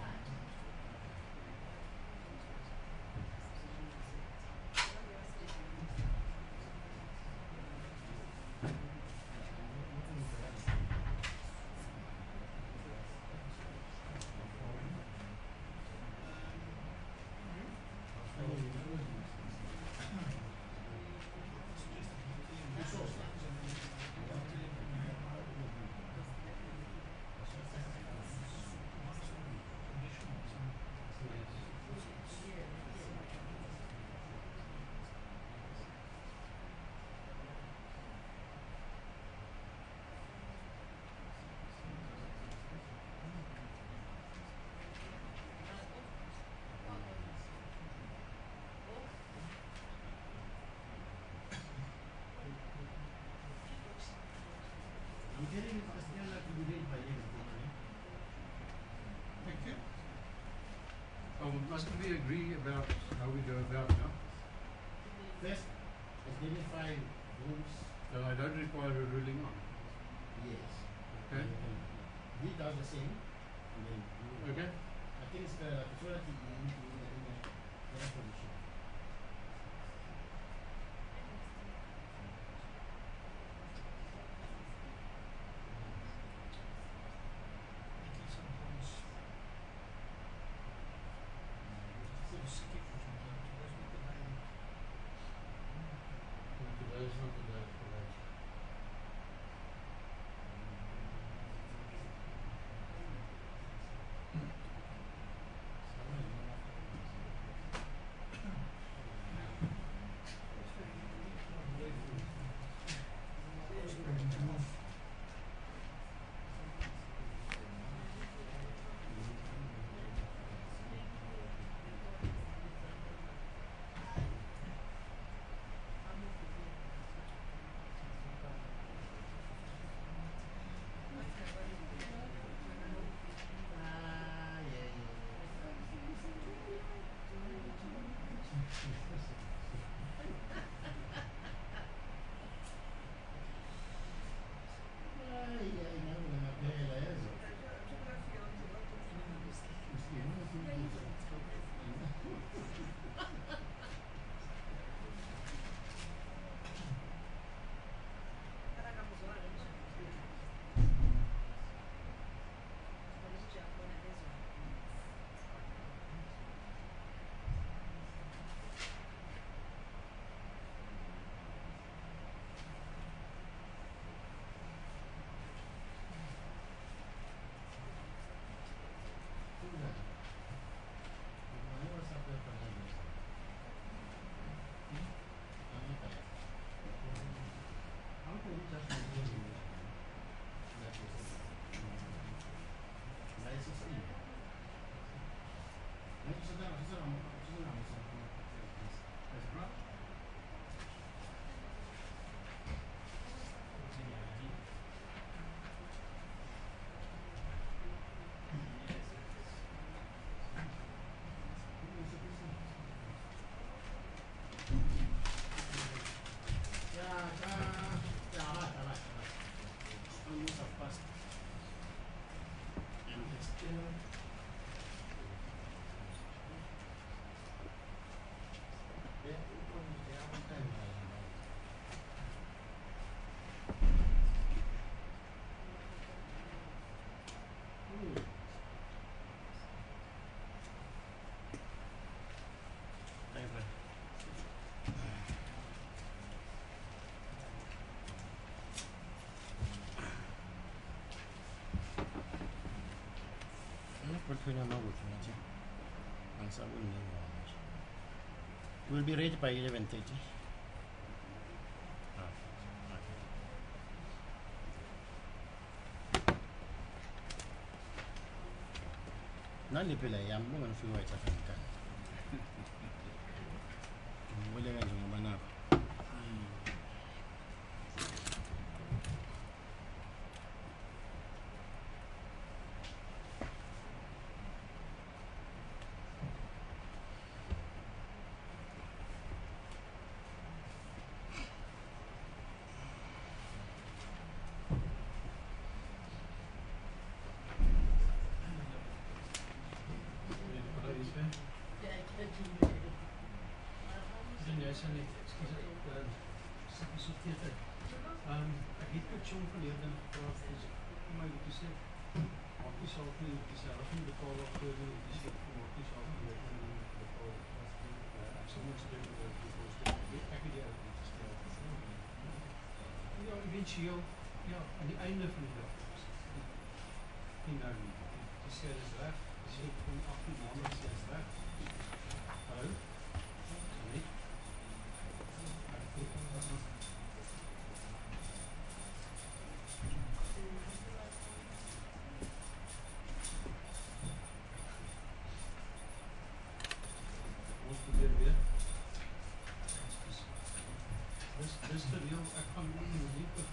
I'm telling you, it's still not to be read by them. Thank you. Mustn't we agree about how we go about now? First, identify those, That I don't require a ruling on. yes. Okay? He does the same. Okay? I think it's the, it's will turn on over for me. And we'll be ready by 11 30. Nanti pula yang bukan suruh saya cakap. Me. Um, ek het met John verlede gepraat en vir my het gesê maak nie saak nie hoe of jy nie die skep maak dat saak nie hoe jy bepaal eh, ek sal niks doen die koste. Ek het jou ja aan die einde van die dag. Nie nou nie. Die sê dis reg. Dis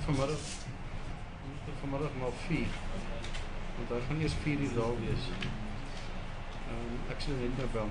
Het vanmiddag ons het vanmiddag maar 4. Want hy gaan eers 4 uur daar wees. Ehm um, ek sal net nou bel.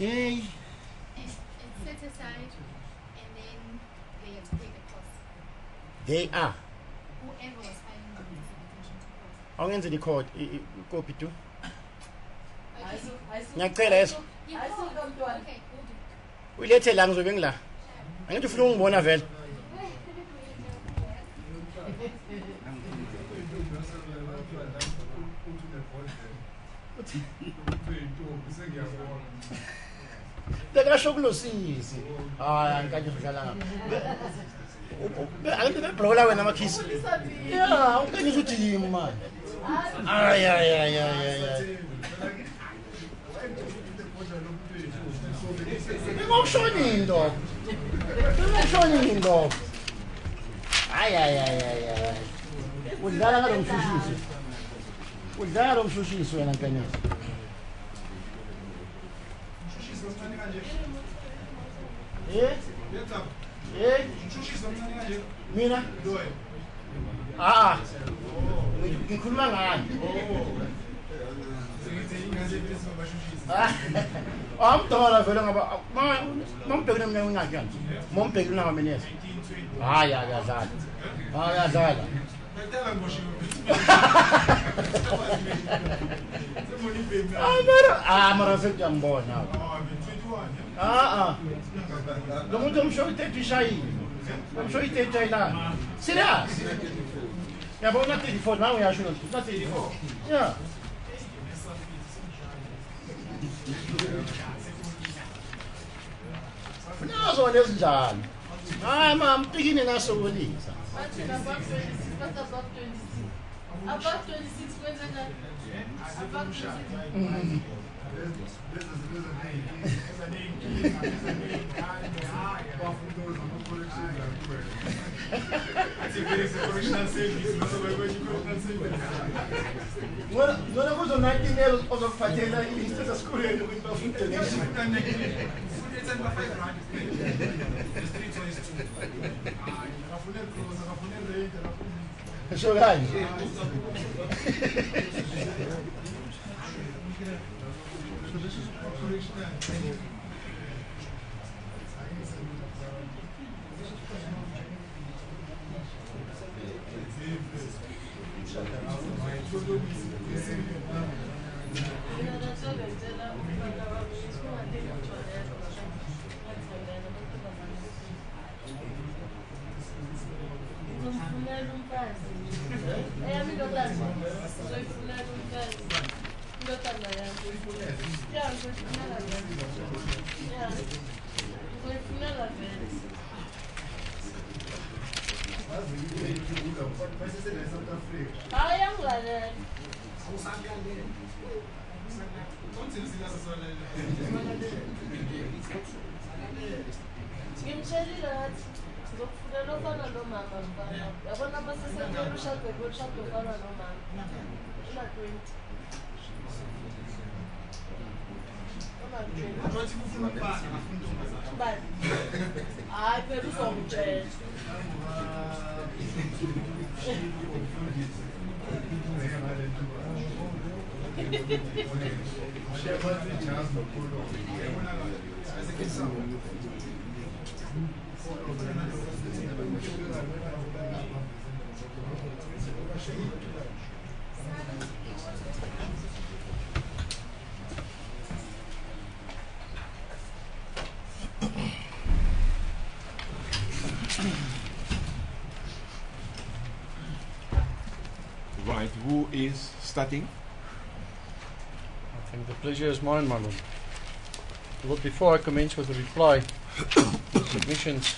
Yay. It's, it's set aside and then they have to pay the cost. They are. Whoever was filing the solicitation cost. Awungenze record copy too. Okay. Ngiyacela yeso. I call. to one. Okay, we'll. Uyilethe la ngizobe ngila. Angithi ufuna ungibona vele. kulosinyisi hayi anikanye udlalanga ake bebhlokola wena amakhisi ya unkanyisa udiyimi mani ayayayayaya bengakushoni into bengakushoni into ayayayayay udlala ngalo mshushisi. Udlala lo mshushisi wena nkanyisa pelanga ba mampekile mina unyanyanzi ah, ah, menesa hayi akazala Ah, mara ah, ah. lo muntu omsho itethu ishayile omsho itethu ayilana serious? Yabona 34 nawe uyasho na 34 yeah sona ezinjalo. Não é tikini nasokolisa Ngona kuzo 19 years ozokufakela i-status kuleni ukuthi bafundele. Fechou, guys? Is? I think the pleasure is mine, my lord. Well, before I commence with the reply submissions,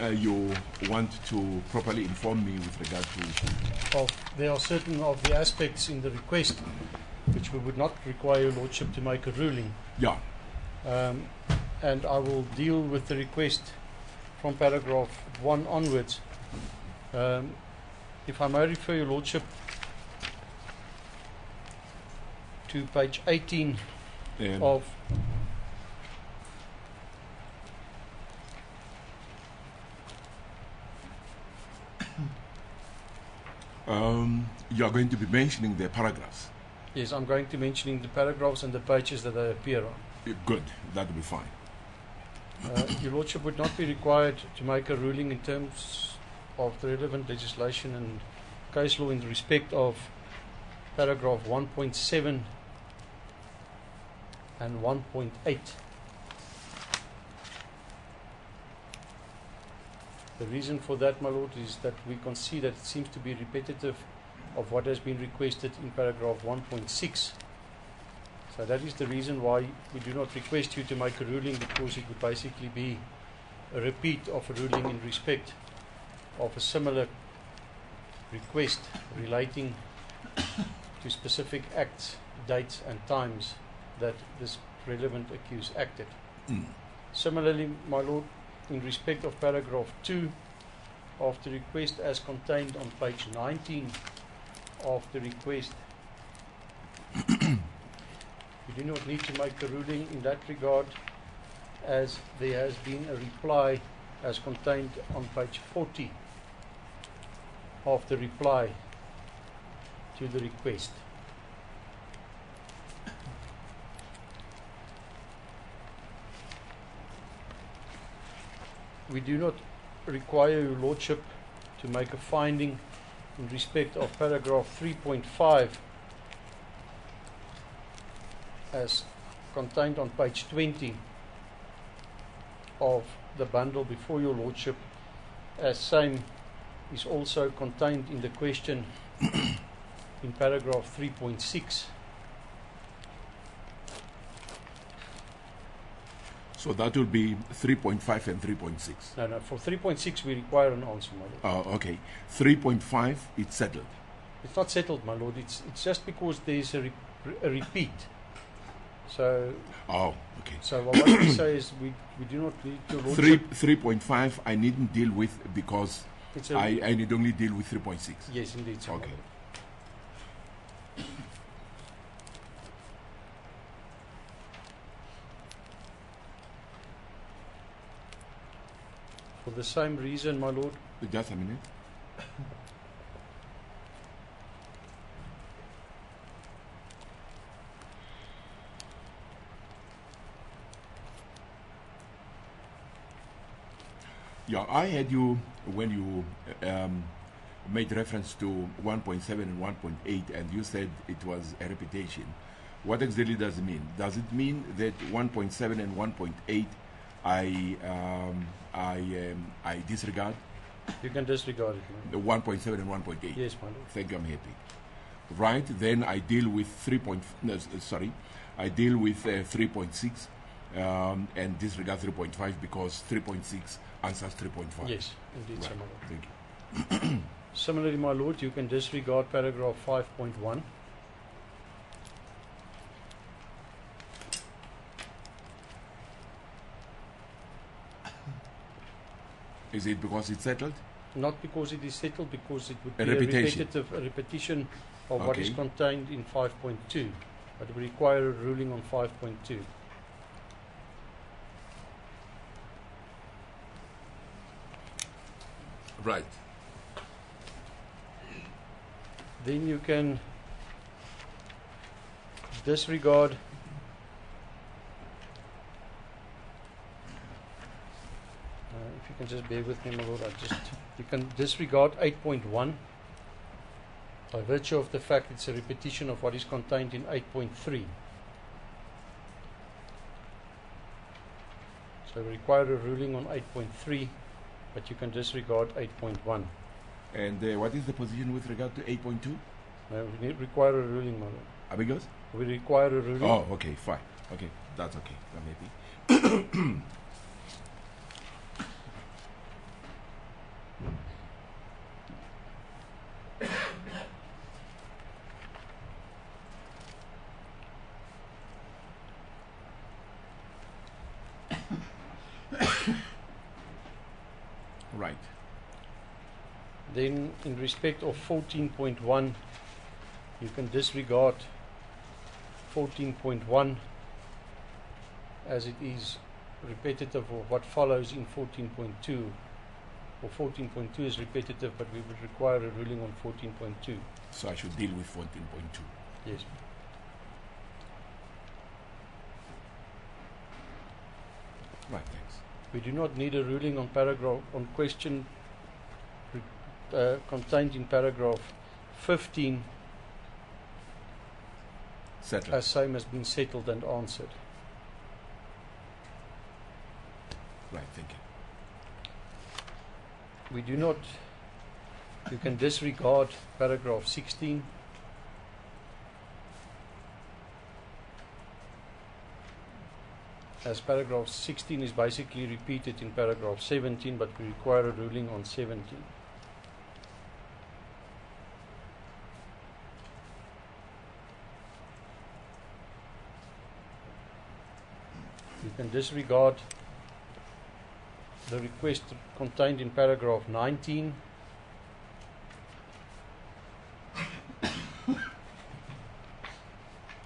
Uh, you want to properly inform me with regard to. of there are certain of the aspects in the request which we would not require your lordship to make a ruling. Yeah, Um, and I will deal with the request from paragraph 1 onwards. Um, if I may refer your lordship to page 18 and of Um, you are going to be mentioning the paragraphs. Yes, I'm going to mentioning the paragraphs and the pages that they appear on. Good, that will be fine. Uh, Your Lordship would not be required to make a ruling in terms of the relevant legislation and case law in respect of paragraph 1.7 and 1.8. The reason for that, my Lord, is that we can see that it seems to be repetitive of what has been requested in paragraph 1.6. So that is the reason why we do not request you to make a ruling because it would basically be a repeat of a ruling in respect of a similar request relating to specific acts, dates and times that this relevant accused acted. Mm. Similarly, my Lord, in respect of paragraph 2 of the request as contained on page 19 of the request, you do not need to make a ruling in that regard as there has been a reply as contained on page 40 of the reply to the request. We do not require your lordship to make a finding in respect of paragraph 3.5 as contained on page 20 of the bundle before your lordship as same is also contained in the question in paragraph 3.6 So that will be 3.5 and 3.6. no no for 3.6 we require an answer my lord Uh, okay. 3.5, it's settled. it's not settled my lord it's it's just because there's a, re- a repeat so Oh, okay. so what we say is we, we do not need your Three, 3.5, I needn't deal with because a I, I need only deal with 3.6. yes indeed sir, Okay. For the same reason, my lord, Just a minute. Yeah, I had you when you um, made reference to 1.7 and 1.8, and you said it was a repetition. What exactly does it mean? Does it mean that 1.7 and 1.8 I um, I um, I disregard you can disregard it. the 1.7 and 1.8? Yes, my. Thank you, I'm happy. Right, then I deal with 3. Point, no, sorry, I deal with uh, 3.6 um, and disregard 3.5 because 3.6 answers 3.5. Yes, indeed, Right. Thank you. Similarly, my lord, you can disregard paragraph 5.1. Is it because it's settled? Not because it is settled, because it would A be repetition. a repetitive a repetition of what is contained in 5.2. But we require a ruling on 5.2. Right. Then you can disregard uh, if you can just bear with me, my I just you can disregard 8.1 by virtue of the fact it's a repetition of what is contained in 8.3. So we require a ruling on 8.3, but you can disregard 8.1. And uh, what is the position with regard to 8.2? No, we need, require a ruling, lord. Amigos? We require a ruling. Oh, okay, fine. Okay, that's okay. That may be. Then, in respect of 14.1, you can disregard 14.1 as it is repetitive of what follows in 14.2. or 14.2 is repetitive, but we would require a ruling on 14.2. So I should deal with 14.2. Yes. Right, thanks. We do not need a ruling on paragraph on question uh, contained in paragraph 15 Settled. as same has been settled and answered. right, thank you. We do not. You can disregard paragraph 16. As paragraph 16 is basically repeated in paragraph 17, but we require a ruling on 17. Can disregard the request contained in paragraph 19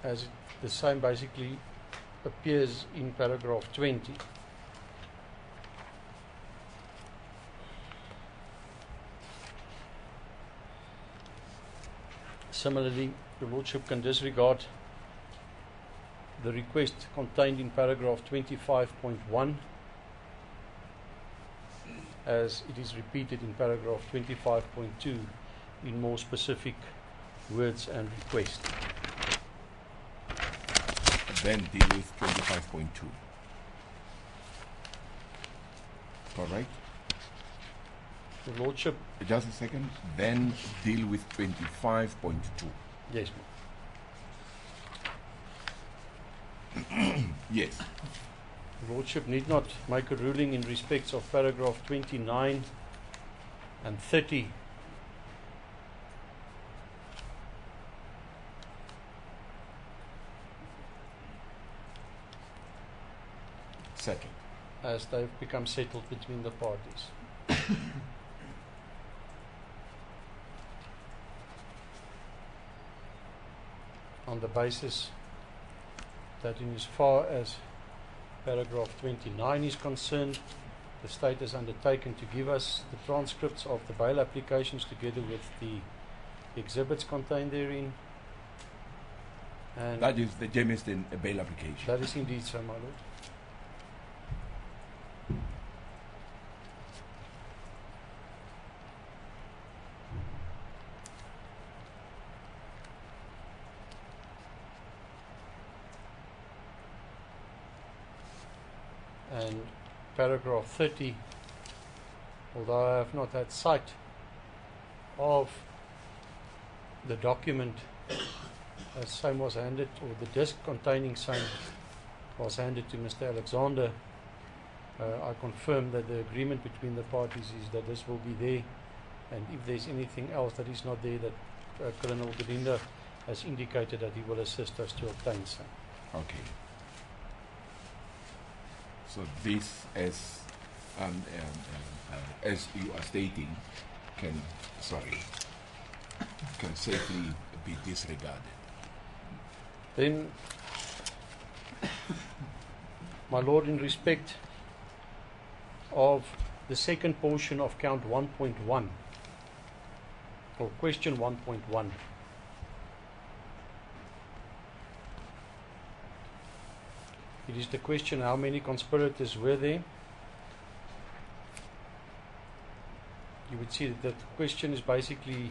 as it, the same basically appears in paragraph 20 similarly your lordship can disregard the request contained in paragraph 25.1 as it is repeated in paragraph 25.2 in more specific words and request. Then deal with 25.2. Correct? Your Lordship, Just a second. Then deal with 25.2. yes, Yes. Your Lordship need not make a ruling in respect of paragraph 29 and 30 Settled. as they've become settled between the parties. On the basis that in as far as paragraph 29 is concerned, the state has undertaken to give us the transcripts of the bail applications together with the exhibits contained therein. And That is the Germiston bail application. that is indeed so, my lord. And paragraph 30, although I have not had sight of the document as same was handed, or the disc containing same was handed to Mr. Alexander, uh, I confirm that the agreement between the parties is that this will be there, and if there's anything else that is not there, that uh, Colonel Godinda has indicated that he will assist us to obtain some. Okay. So this, as um, um, um, uh, as you are stating, can sorry can safely be disregarded. Then, my Lord, in respect of the second portion of count 1.1, or question 1.1, it is the question how many conspirators were there. You would see that the question is basically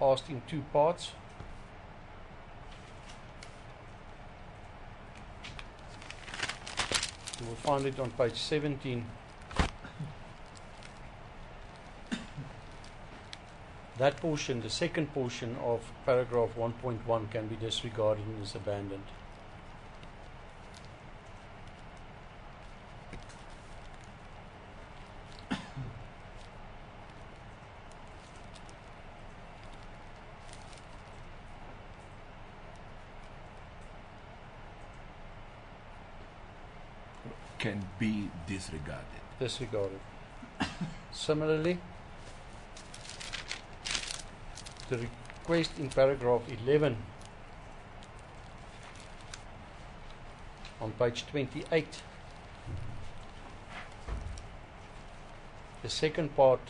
asked in two parts. You will find it on page 17. That portion, the second portion of paragraph 1.1, can be disregarded and is abandoned. Can be disregarded. disregarded. Similarly, the request in paragraph 11 on page 28 The second part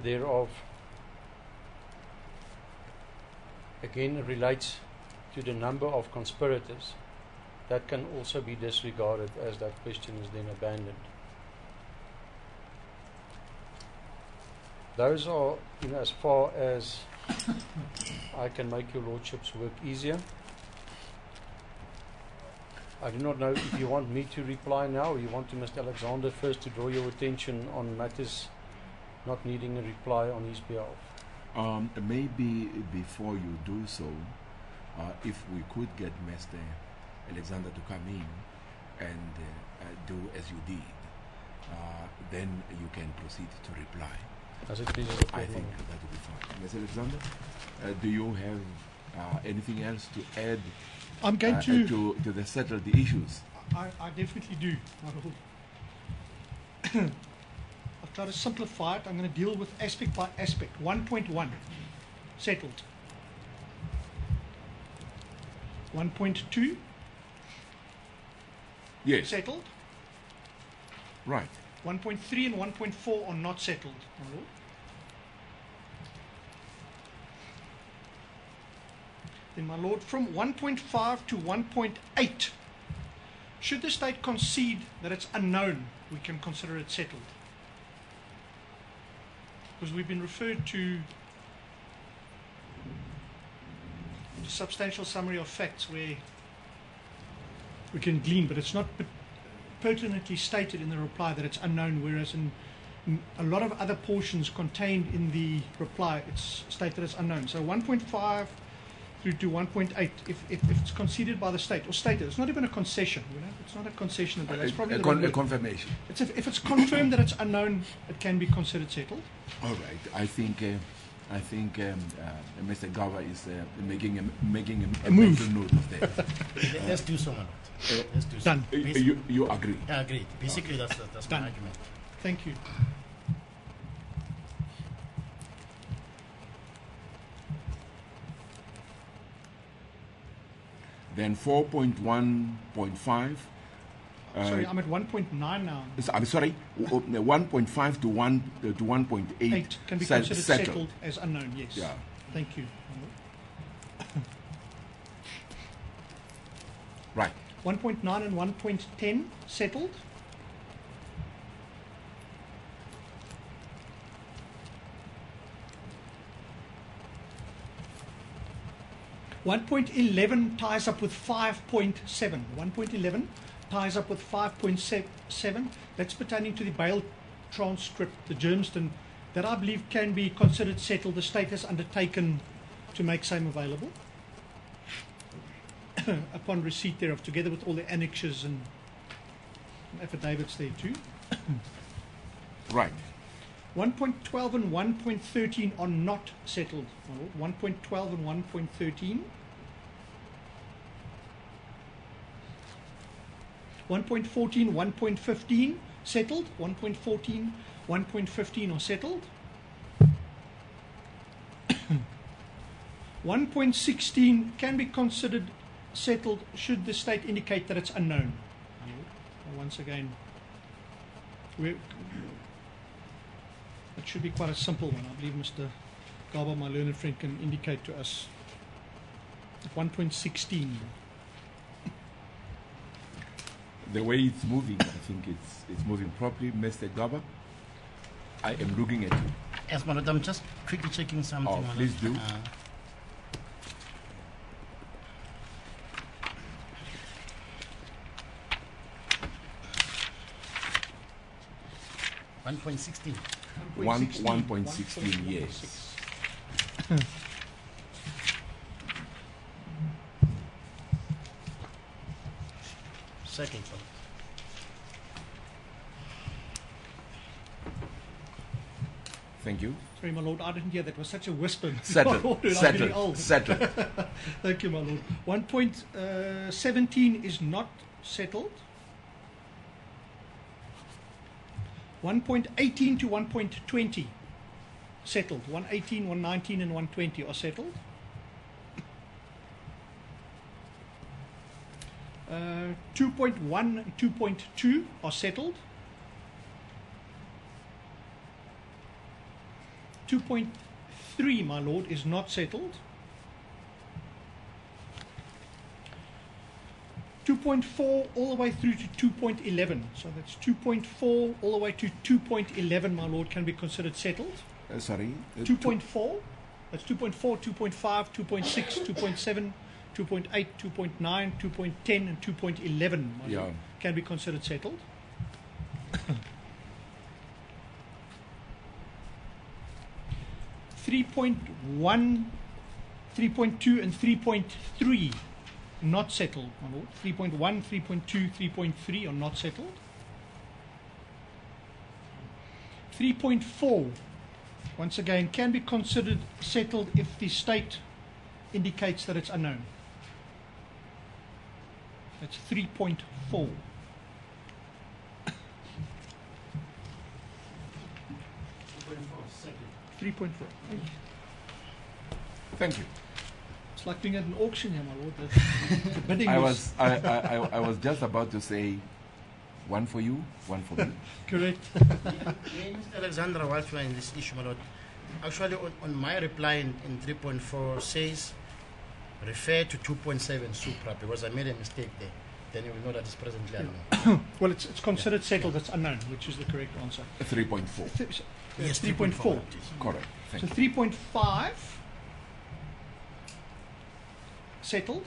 thereof again relates to the number of conspirators. That can also be disregarded as that question is then abandoned. Those are, you know, as far as I can make your lordship's work easier. I do not know if you want me to reply now or you want to Mr. Alexander first to draw your attention on matters not needing a reply on his behalf. Um, maybe before you do so, uh, if we could get Mr. Alexander to come in and uh, do as you did, uh, then you can proceed to reply. As it pleases the I think that will be fine. Mr. Alexander, uh, do you have uh, anything else to add I'm going uh, to. to, to the settle the issues? I, I definitely do. I'll try to simplify it. I'm going to deal with aspect by aspect. 1.1 settled. 1.2 Yes, settled. right. 1.3 and 1.4 are not settled, my lord. Then, my lord, from 1.5 to 1.8, should the state concede that it's unknown, we can consider it settled. Because we've been referred to substantial summary of facts where we can glean, but it's not pertinently stated in the reply that it's unknown, whereas in, in a lot of other portions contained in the reply, it's stated as unknown. So 1.5 through to 1.8, if, if, if it's conceded by the state, or stated, it's not even a concession, you know, it's not a concession, but that's A- probably a, con- a confirmation. It's if, if it's confirmed that it's unknown, it can be considered settled. All right. I think uh, I think um, uh, Mr. Gava is uh, making a making a, a move. mental note of that. Let- Let's do so, my. Let's do so. Done. Uh, you, you agree? I agree. Basically, that's, that's my Done. argument. Thank you. Then 4.1.5. Uh, Sorry, I'm at 1.9 now. I'm sorry, w- w- 1.5 to 1 uh, to 1.8 Eight can be considered settled. as unknown, yes. Yeah. Thank you. Right. 1.9 and 1.10 settled. One point eleven ties up with five point seven. One point eleven ties up with five point seven. That's pertaining to the bail transcript, the Germiston, that I believe can be considered settled. The state has undertaken to make same available upon receipt thereof, together with all the annexes and affidavits there too. Right. 1.12 and 1.13 are not settled. 1.12 and 1.13. 1.14, 1.15 settled. 1.14, 1.15 are settled. 1.16 can be considered settled should the state indicate that it's unknown. my lord. And Once again, we it should be quite a simple one. I believe Mr. Garber, my learned friend, can indicate to us. 1.16. The way it's moving, I think it's it's moving properly, Mr. Gaba. I am looking at you. Yes, my lord, I'm just quickly checking something. Oh, please do. Uh, One point sixteen. One 1.16. 1.16 yes. Second one. Thank you. Sorry, my lord, I didn't hear that. was such a whisper. My Settled. lord, and I'm getting Settled. Settled. Thank you, my lord. 1.17 uh, is not settled. 1.18 to 1.20 settled. 118, 119 and 120 are settled. Uh, 2.1 and 2.2 are settled. 2.3, my lord, is not settled. 2.4 all the way through to 2.11. So that's 2.4 all the way to 2.11, my lord, can be considered settled. Uh, sorry. uh, 2.4, that's 2.4, 2.5, 2.6, 2.7, 2.8, 2.9, 2.10, and 2.11 my Yeah. lord, can be considered settled. Three point one, three point two, and three point three not settled, my lord. 3.1, 3.2, 3.3 are not settled. 3.4 once again, can be considered settled if the state indicates that it's unknown. That's 3.4. Three point four. Thank you. It's like being at an auction here, my lord. The, the bidding I was was I, I, I, I was just about to say one for you, one for me. correct. Yeah, Mr. Alexander, whilst we're in this issue, my lord, actually on, on my reply in, in 3.4 says refer to 2.7 supra because I made a mistake there. Then you will know that it's presently unknown. Well, it's, it's considered settled. It's unknown, which is the correct answer. 3.4. Th- so- Yes, 3.4. 3.4. Correct. Thank So you. 3.5 settled.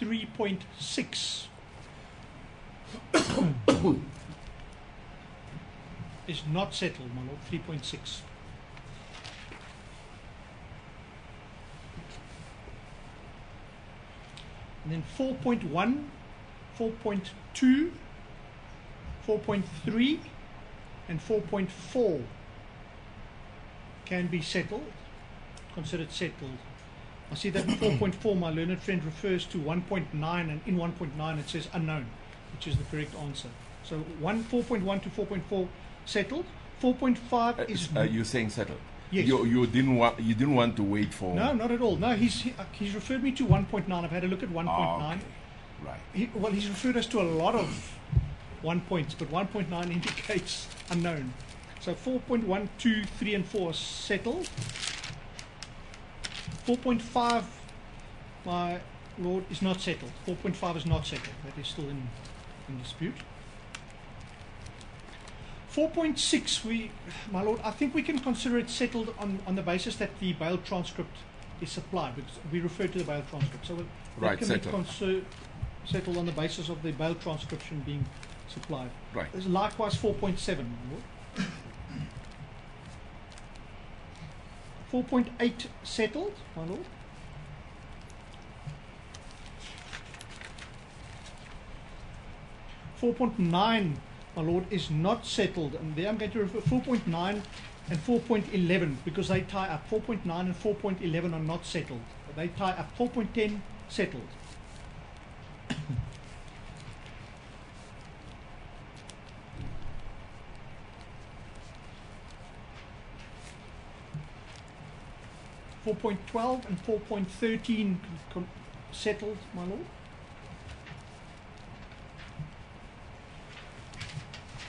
3.6 is not settled, my lord. 3.6. And then 4.1, 4.2, 4.3, and 4.4 can be settled, considered settled. I see that in 4.4, my learned friend refers to 1.9, and in 1.9 it says unknown, which is the correct answer. So one 4.1 to 4.4 settled. 4.5 Uh, is uh, you're saying settled. Yes. You, you didn't want you didn't want to wait for. no, not at all. No, he's he, uh, he's referred me to 1.9. I've had a look at 1.9. Ah, okay. Right. He, well, he's referred us to a lot of one points, but 1.9 indicates unknown. So 4.1, 2, 3, and 4 settled. 4.5, my uh, lord, is not settled. 4.5 is not settled. That is still in, in dispute. 4.6, we, my lord, I think we can consider it settled on, on the basis that the bail transcript is supplied, because we refer to the bail transcript. So that Right, can settled. be conser- settled on the basis of the bail transcription being supplied. Right. Likewise 4.7. my lord. 4.8 settled, my lord. Four point nine, my lord, is not settled, and there I'm going to refer four point nine and four point eleven because they tie up. Four point nine and four point eleven are not settled. They tie up. Four point ten settled. Four point twelve and four point thirteen settled, my lord.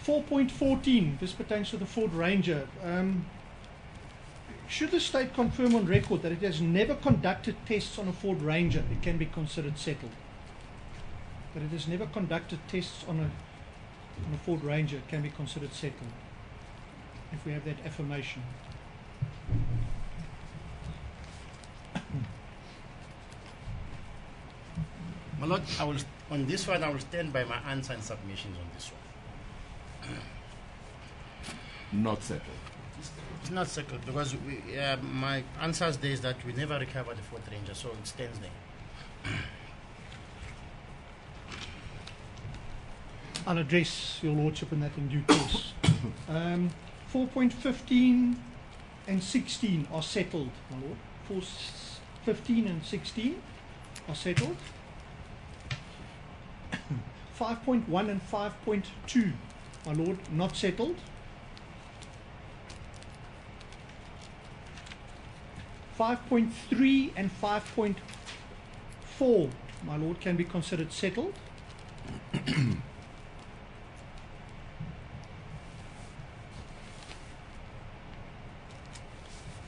4.14, this pertains to the Ford Ranger. Um, should the state confirm on record that it has never conducted tests on a Ford Ranger, it can be considered settled. That it has never conducted tests on a, on a Ford Ranger, it can be considered settled. If we have that affirmation. My lord, I will, on this one, I will stand by my answer and submissions on this one. Not settled. It's not settled because we, uh, my answer there is that we never recovered the Ford Ranger, so it stands there. I'll address your lordship in that in due course. um, 4.15 and 16 are settled, my lord. 4.15 and 16 are settled. 5.1 and 5.2, my lord, not settled. 5.3 and 5.4, my lord, can be considered settled.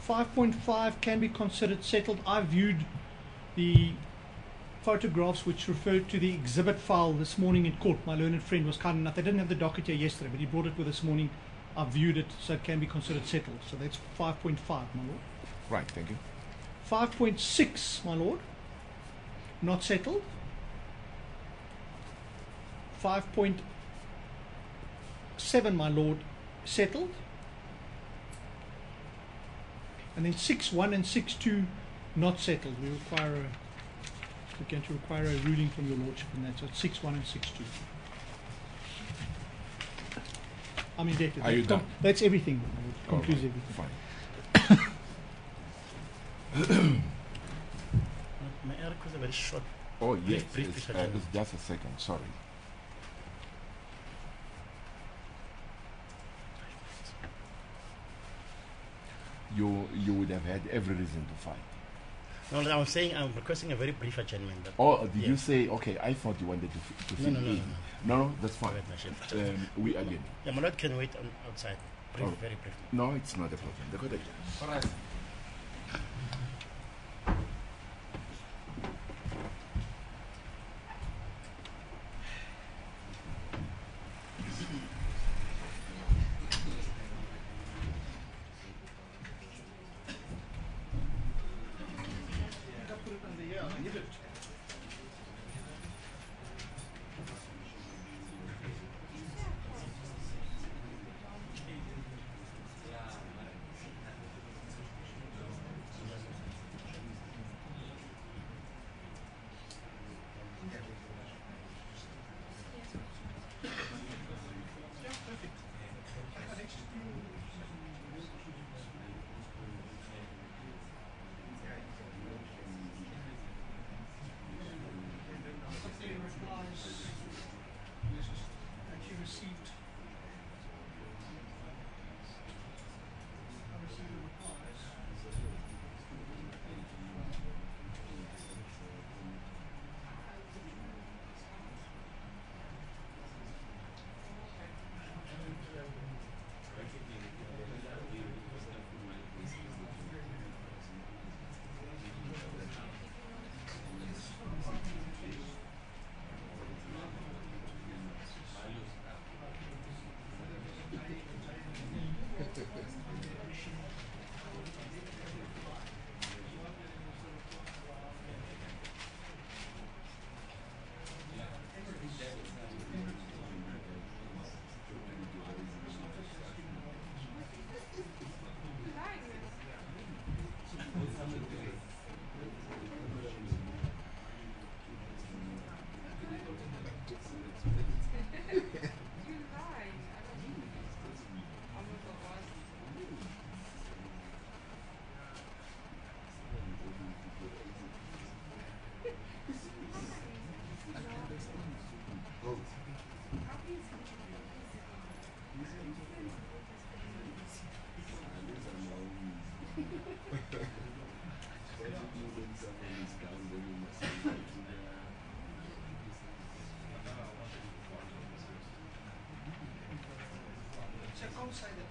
Five point five can be considered settled. I viewed the photographs which referred to the exhibit file this morning in court. My learned friend was kind enough. They didn't have the docket here yesterday, but he brought it with this morning. I viewed it, so it can be considered settled. So that's 5.5, my lord. Right, thank you. 5.6, my lord. Not settled. 5.7, my lord. Settled. And then 6.1 and 6.2 not settled. We require a, we're going to require a ruling from your lordship on that. So six one and six two. I'm indebted. Are you com- done? That's everything. my lord. All Concludes right, everything. Fine. May I request a very short Oh, yes, brief, it's, Mr. uh, Chairman. it's just a second, sorry. You, you would have had every reason to fight. No, no, I'm saying I'm requesting a very brief adjournment. That, Or did you say, okay, I thought you wanted to, f- to no, fill no, no, no, in. no. No, no, that's fine. Wait, my. Um, we again. Yeah, my lord can wait on, outside. Brief, Oh. very briefly. No, it's not a problem. The court adjourns. Angazi noma Yeah. isapha esine-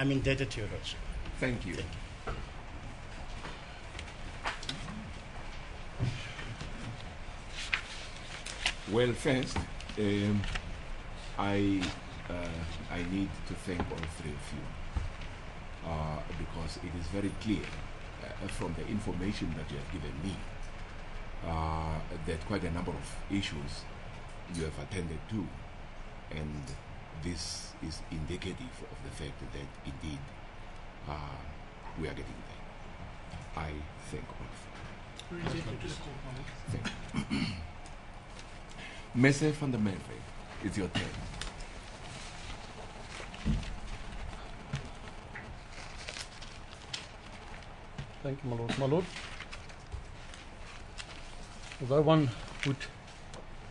I'm indebted to your lordship. Thank you. Thank Well, first, um, I uh, I need to thank all three of you uh, because it is very clear uh, from the information that you have given me uh, that quite a number of issues you have attended to, and this is indicative of the fact that indeed uh, we are getting there. I thank all of you. Thank you. Van der Merwe, it's your turn. Thank you, my lord. My lord, although one would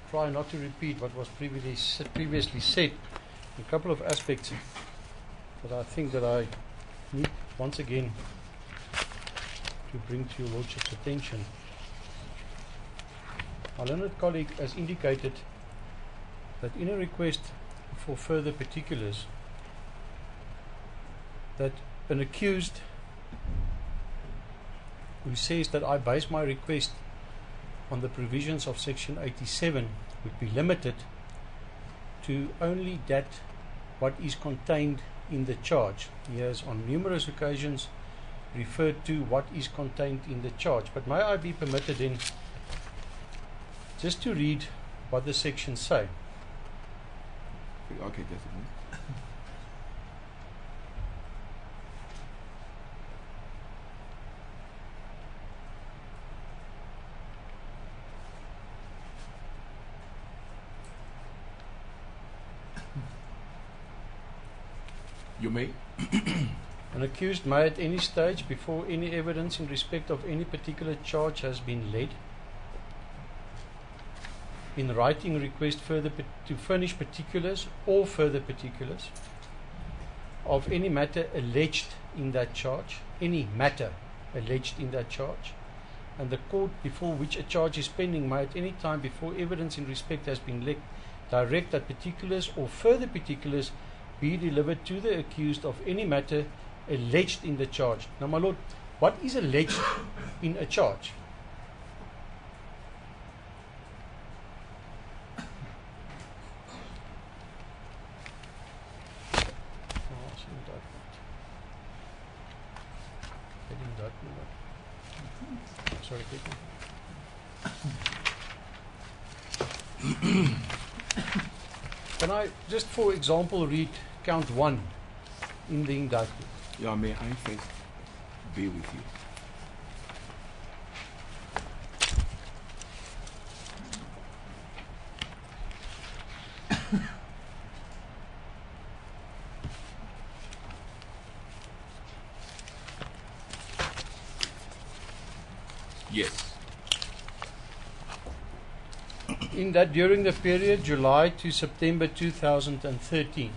try not to repeat what was previously said, previously said, a couple of aspects that I think that I need once again to bring to your lordship's attention. My learned colleague has indicated that in a request for further particulars that an accused who says that I base my request on the provisions of section 87 would be limited to only that what is contained in the charge. He has on numerous occasions referred to what is contained in the charge. But may I be permitted then just to read what the sections say? Okay, just You may. An accused may at any stage, before any evidence in respect of any particular charge has been laid, in writing request further to furnish particulars or further particulars of any matter alleged in that charge, any matter alleged in that charge, and the court before which a charge is pending may at any time before evidence in respect has been laid direct that particulars or further particulars be delivered to the accused of any matter alleged in the charge. Now, my lord, what is alleged in a charge? Sorry. Can I just, for example, read count one in the industry. Yeah, may I first be with you? yes. in that during the period July to September 2013.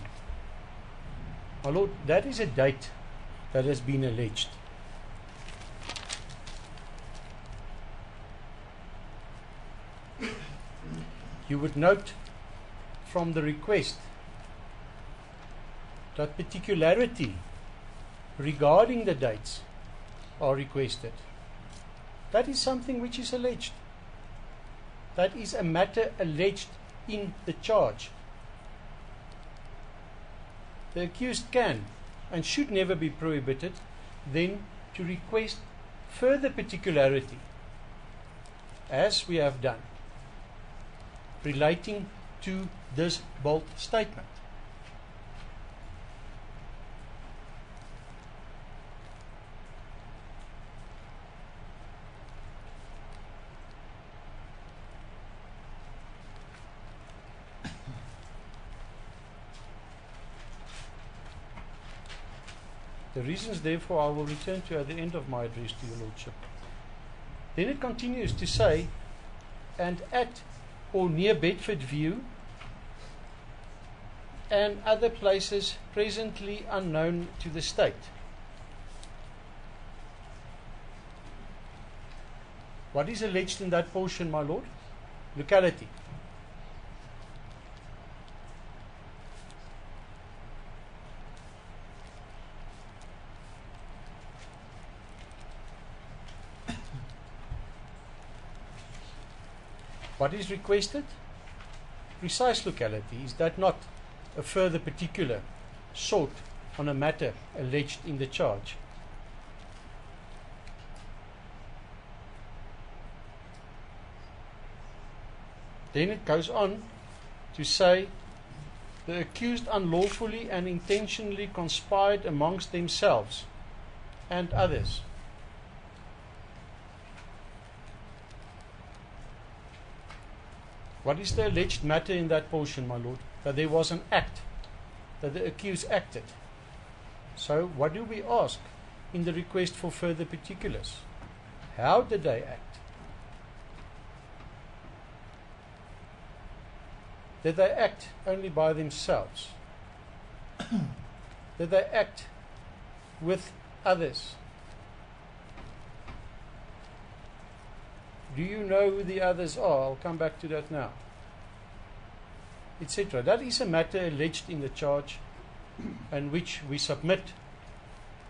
My Lord, that is a date that has been alleged. You would note from the request that particularity regarding the dates are requested. That is something which is alleged. That is a matter alleged in the charge. The accused can and should never be prohibited then to request further particularity, as we have done, relating to this bold statement. Reasons, therefore, I will return to at the end of my address to your Lordship. Then it continues to say, and at or near Bedfordview and other places presently unknown to the state. What is alleged in that portion, my Lord? Locality. What is requested? Precise locality. Is that not a further particular sought on a matter alleged in the charge? Then it goes on to say the accused unlawfully and intentionally conspired amongst themselves and others. What is the alleged matter in that portion, my lord? That there was an act, that the accused acted. So, what do we ask in the request for further particulars? How did they act? Did they act only by themselves? Did they act with others? Do you know who the others are? I'll come back to that now. Etc. That is a matter alleged in the charge and which we submit.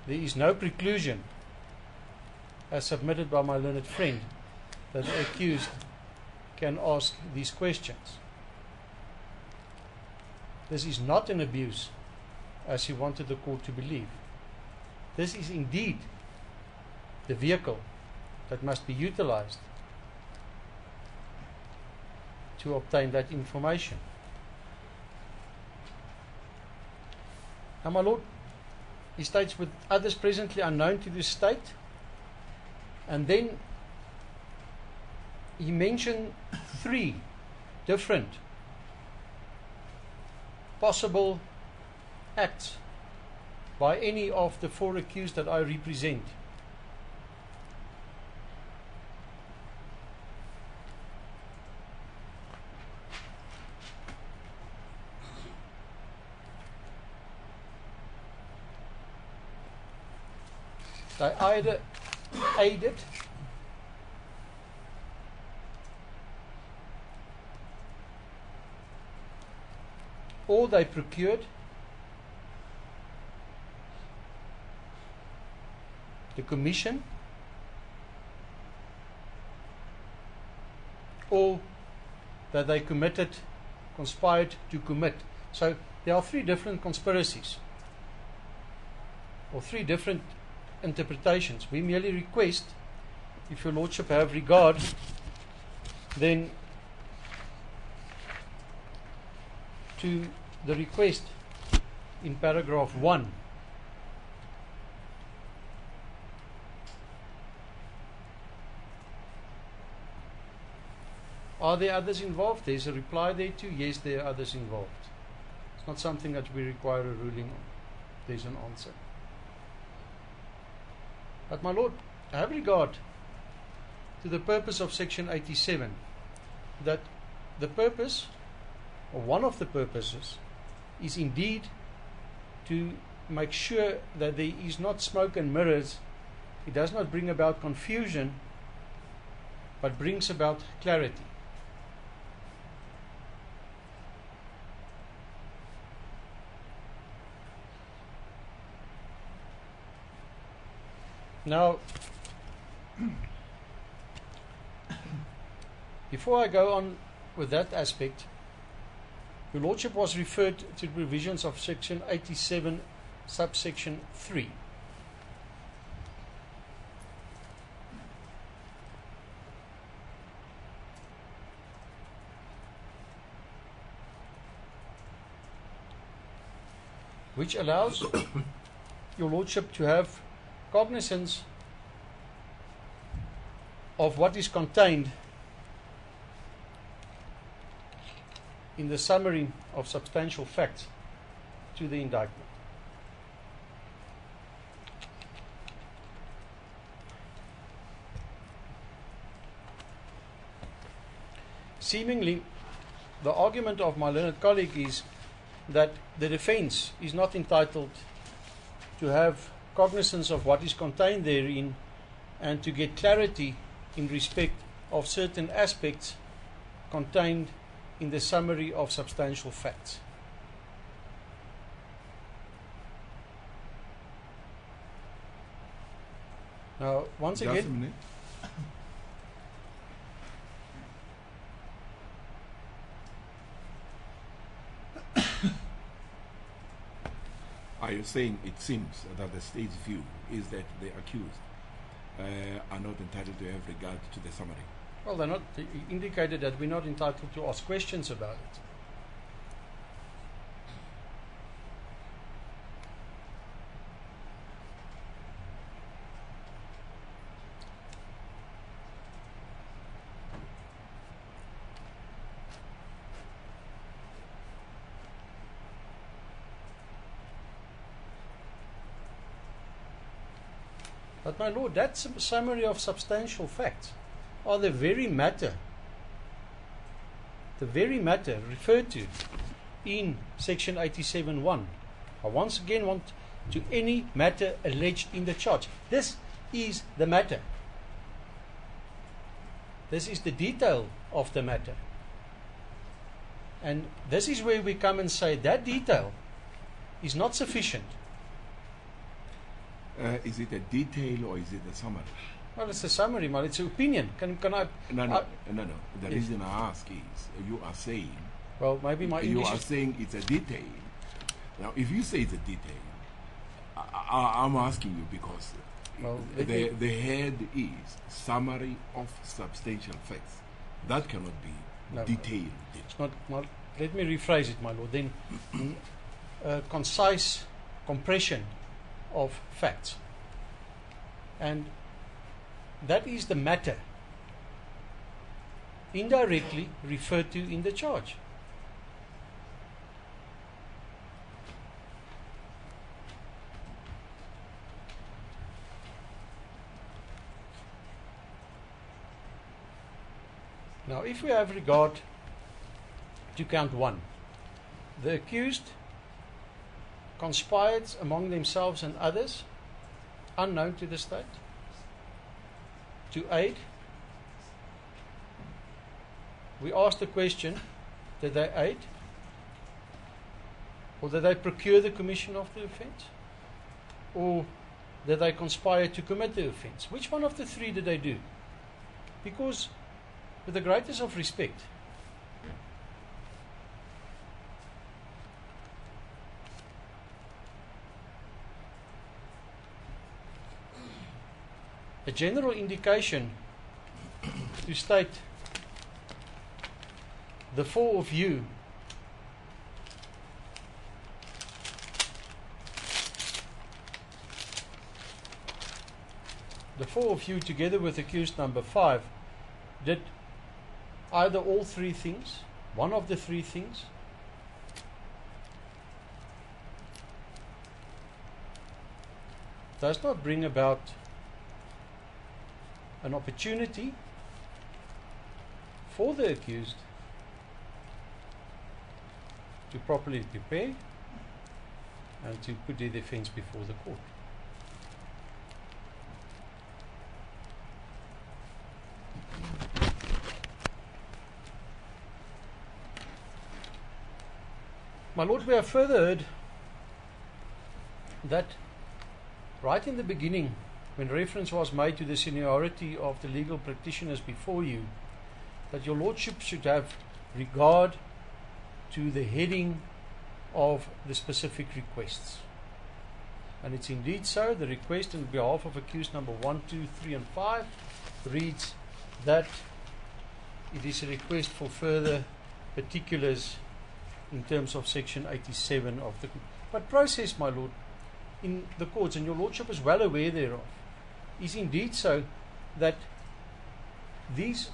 There is no preclusion, as submitted by my learned friend, that the accused can ask these questions. This is not an abuse, as he wanted the court to believe. This is indeed the vehicle that must be utilized to obtain that information. Now, my lord, he states with others presently unknown to the state, and then he mentioned three different possible acts by any of the four accused that I represent. They either aided or they procured the commission or that they committed, conspired to commit. So there are three different conspiracies or three different interpretations. We merely request, if your lordship have regard, then to the request in paragraph 1. Are there others involved? There's a reply there too. Yes, there are others involved. It's not something that we require a ruling on. There's an answer. But my lord, have regard to the purpose of section 87 that the purpose or one of the purposes is indeed to make sure that there is not smoke and mirrors. It does not bring about confusion but brings about clarity Now, before I go on with that aspect, your Lordship was referred to the provisions of Section 87, subsection 3. Which allows your Lordship to have cognizance of what is contained in the summary of substantial facts to the indictment. Seemingly, the argument of my learned colleague is that the defense is not entitled to have cognizance of what is contained therein and to get clarity in respect of certain aspects contained in the summary of substantial facts. Now, once Just a again, Are you saying it seems that the state's view is that the accused uh, are not entitled to have regard to the summary? Well, they're not indicated that we're not entitled to ask questions about it. My lord, that's a summary of substantial facts are the very matter, the very matter referred to in section 87.1. I once again want to any matter alleged in the charge. This is the matter. This is the detail of the matter. And this is where we come and say that detail is not sufficient. Uh, is it a detail or is it a summary? Well, it's a summary, man. It's an opinion. Can, can I? No, no, I- no, no. The Yes. reason I ask is you are saying well, maybe my you are saying it's a detail. Now, if you say it's a detail, I, I'm asking you because Well, the, the head is summary of substantial facts. That cannot be No. detailed. It's not. Well, let me rephrase it, my lord. Then, a concise compression of facts, and that is the matter indirectly referred to in the charge. Now, if we have regard to count one, the accused conspired among themselves and others, unknown to the state, to aid. We asked the question did they aid? Or did they procure the commission of the offence? Or did they conspire to commit the offence? Which one of the three did they do? Because, with the greatest of respect, a general indication to state the four of you the four of you together with accused number five did either all three things one of the three things does not bring about an opportunity for the accused to properly prepare and to put their defense before the court. My Lord, we have further heard that right in the beginning, when reference was made to the seniority of the legal practitioners before you, that your Lordship should have regard to the heading of the specific requests. And it's indeed so. The request on behalf of accused number 1, 2, 3, and 5 reads that it is a request for further particulars in terms of section 87 of the. But process, my Lord, in the courts, and your Lordship is well aware thereof, is indeed so that these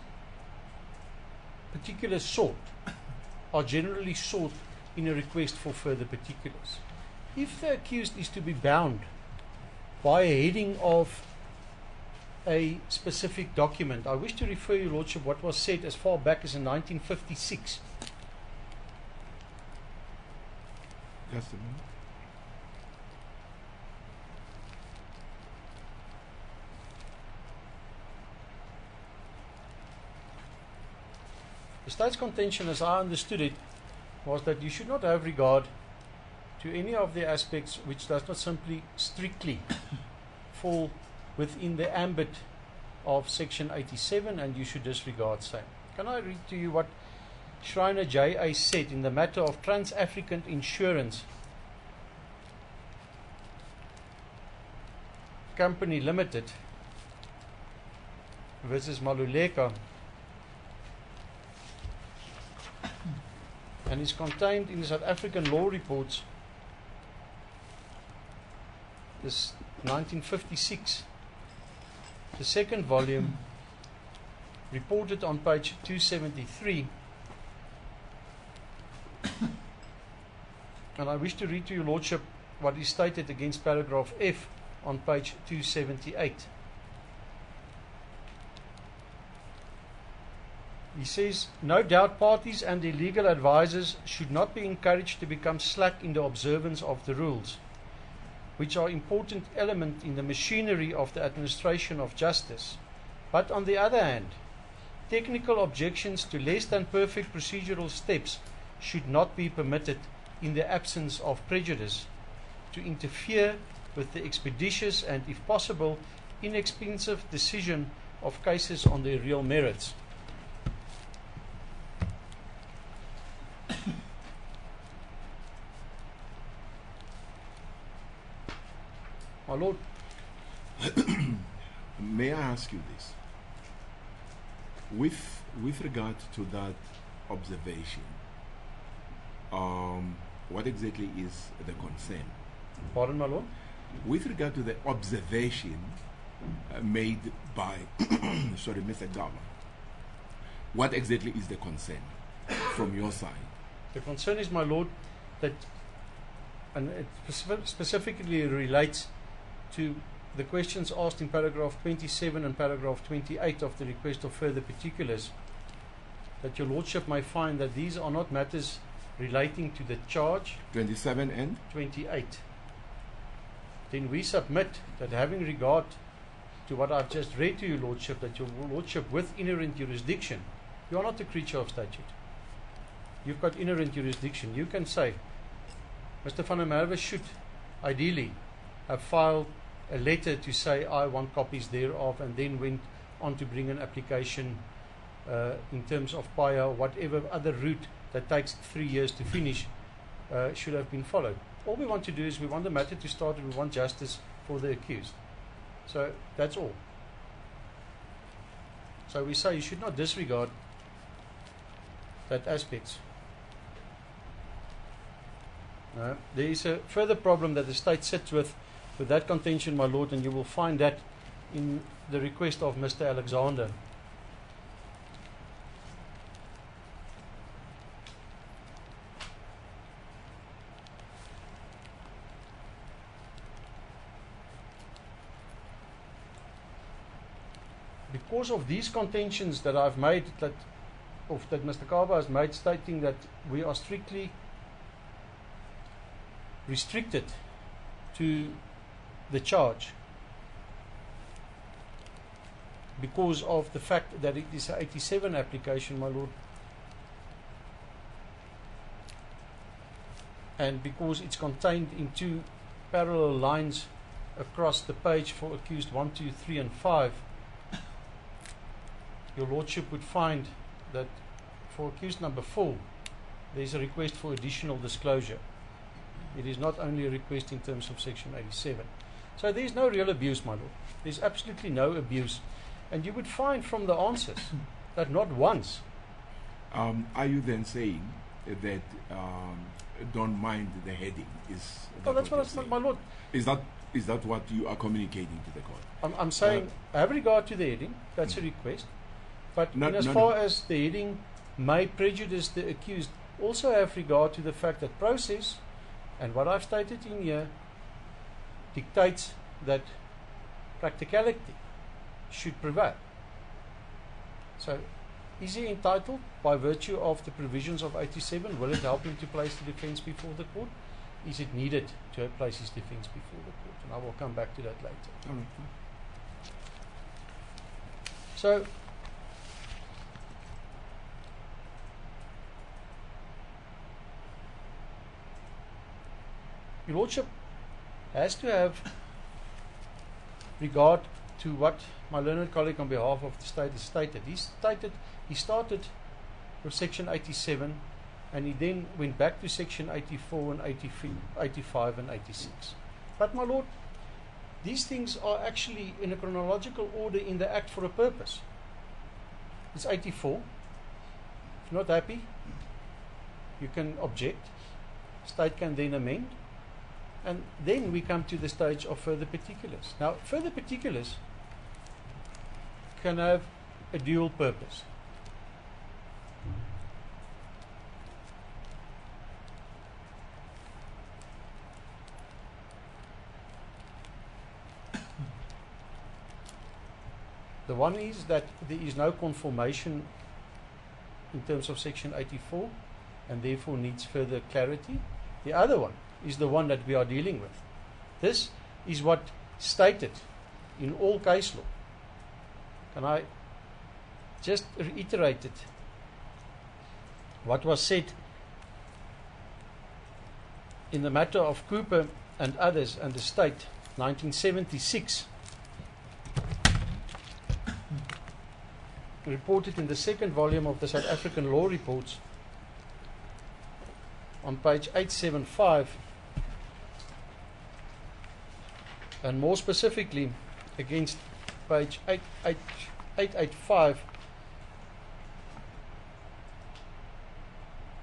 particulars sought are generally sought in a request for further particulars. If the accused is to be bound by a heading of a specific document, I wish to refer your Lordship what was said as far back as in 1956. Just a minute. The state's contention, as I understood it, was that you should not have regard to any of the aspects which does not simply strictly fall within the ambit of section 87 and you should disregard same. Can I read to you what Schreiner J.A. said in the matter of Trans African insurance Company Limited versus Maluleka and is contained in the South African Law Reports this 1956 the second volume reported on page 273 and I wish to read to your lordship what is stated against paragraph F on page 278 He says, no doubt parties and their legal advisers should not be encouraged to become slack in the observance of the rules, which are important element in the machinery of the administration of justice. But on the other hand, technical objections to less than perfect procedural steps should not be permitted in the absence of prejudice to interfere with the expeditious and, if possible, inexpensive decision of cases on their real merits. My Lord, May I ask you this? With with regard to that observation, um, what exactly is the concern? pardon, my Lord. With regard to the observation uh, made by, sorry, Mr. Gaba, what exactly is the concern from your side? The concern is, my Lord, that, and it specif- specifically relates to the questions asked in paragraph 27 and paragraph 28 of the request of further particulars, that your Lordship may find that these are not matters relating to the charge 27 and 28. Then we submit that having regard to what I've just read to your Lordship, that your Lordship with inherent jurisdiction, you are not a creature of statute. You've got inherent jurisdiction. You can say, Mr. Van der Merwe should ideally have filed a letter to say I want copies thereof and then went on to bring an application uh, in terms of PAIA, whatever other route that takes three years to finish uh, should have been followed. All we want to do is we want the matter to start and we want justice for the accused. So that's all. So we say you should not disregard that aspects. No. There is a further problem that the state sits with with that contention, my lord, and you will find that in the request of Mr. Alexander. Because of these contentions that I've made, that of that Mr. Kaba has made, stating that we are strictly restricted to the charge because of the fact that it is a 87 application, my lord, and because it's contained in two parallel lines across the page for accused 1, 2, 3, and 5, your lordship would find that for accused number 4, there is a request for additional disclosure. It is not only a request in terms of section 87. So there is no real abuse, my lord. There's absolutely no abuse. And you would find from the answers that not once. um, are you then saying that um, don't mind the heading? Is Oh, that that's what saying? my lord. Is that is that what you are communicating to the court? I'm, I'm saying, have regard to the heading. That's a request. But No, in as no, far no. as the heading may prejudice the accused, also have regard to the fact that process, and what I've stated in here, dictates that practicality should prevail. So, is he entitled by virtue of the provisions of 87? Will it help him to place the defence before the court? Is it needed to place his defence before the court? And I will come back to that later. All right. So, Your Lordship has to have regard to what my learned colleague on behalf of the state has stated. He stated he started with section 87 and he then went back to section 84 and 83, 85 and 86. But my lord, these things are actually in a chronological order in the Act for a purpose. It's 84. If not happy, you can object. State can then amend. And then we come to the stage of further particulars. Now, further particulars can have a dual purpose. The one is that there is no conformation in terms of section 84 and therefore needs further clarity. The other one is the one that we are dealing with. This is what stated in all case law. Can I just reiterate it? What was said in the matter of Cooper and others and the state, 1976, reported in the second volume of the South African Law Reports on page 875 and more specifically against page 88 885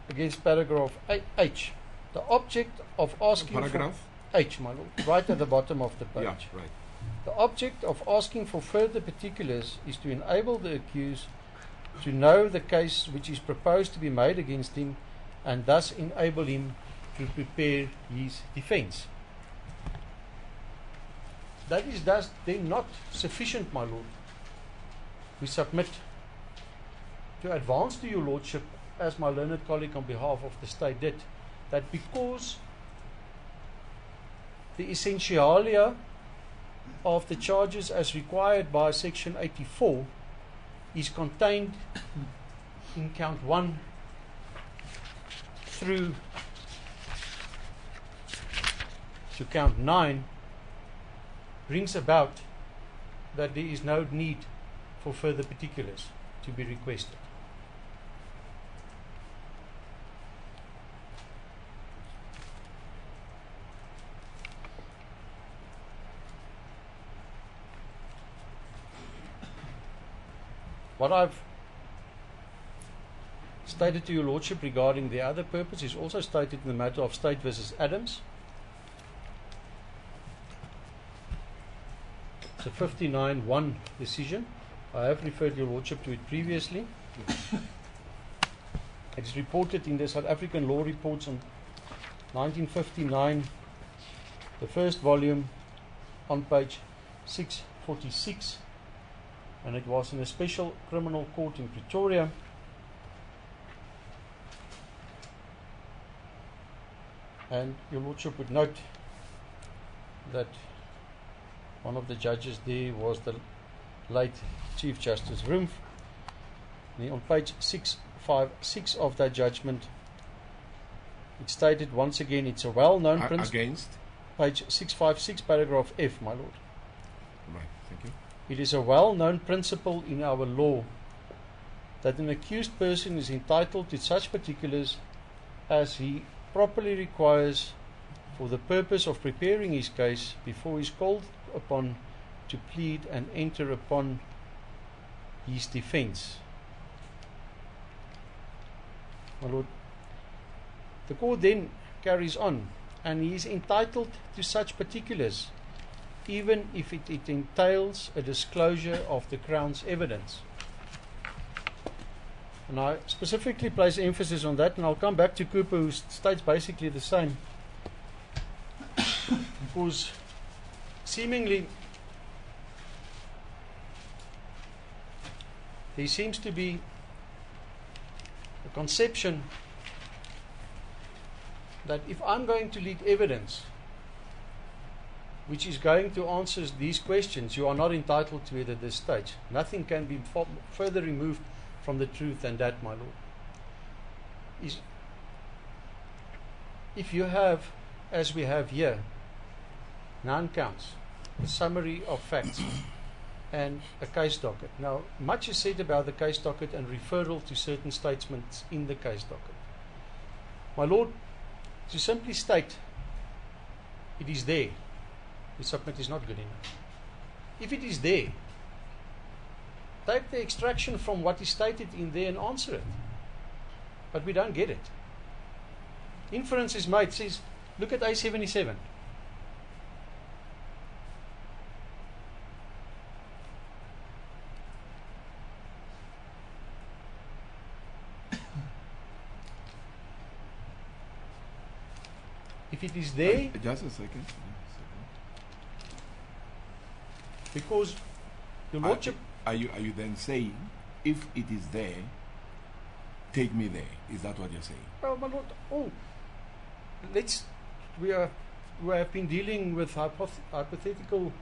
against paragraph H. The object of asking Paragraph? for H, my lord, right at the bottom of the page. Yeah, right. The object of asking for further particulars is to enable the accused to know the case which is proposed to be made against him and thus enable him to prepare his defense. That is thus then not sufficient, my lord. We submit to advance to your lordship, as my learned colleague on behalf of the state did, that because the essentialia of the charges as required by section 84 is contained in count 1 through to count 9 brings about that there is no need for further particulars to be requested. What I've stated to your lordship regarding the other purpose is also stated in the matter of State versus Adams. It's a 59-1 decision. I have referred your lordship to it previously. it is reported in the South African Law Reports on 1959, the first volume on page 646 and it was in a special criminal court in Pretoria. And your lordship would note that one of the judges there was the late Chief Justice Rumpf. On page 656 of that judgment, it stated once again it's a well known principle. against? Page 656, paragraph F, my lord. Right, thank you. It is a well known principle in our law that an accused person is entitled to such particulars as he properly requires for the purpose of preparing his case before he is called upon to plead and enter upon his defense. My Lord, the court then carries on and he is entitled to such particulars even if it, it entails a disclosure of the Crown's evidence. And I specifically place emphasis on that, and I'll come back to Cooper, who states basically the same. because seemingly there seems to be a conception that if I'm going to lead evidence, which is going to answer these questions, you are not entitled to it at this stage. Nothing can be further removed from the truth than that, my lord. Is if you have, as we have here, nine counts, a summary of facts, and a case docket. Now, much is said about the case docket and referral to certain statements in the case docket. My lord, to simply state it is there the submit is not good enough. If it is there, take the extraction from what is stated in there and answer it. But we don't get it. Inference is made, says, look at A77. If it is there, Uh, Just a second. because Are, lordship, are you are you then saying if it is there, take me there? Is that what you're saying? well, my lord, oh, let's, we are, we have been dealing with hypoth- hypothetical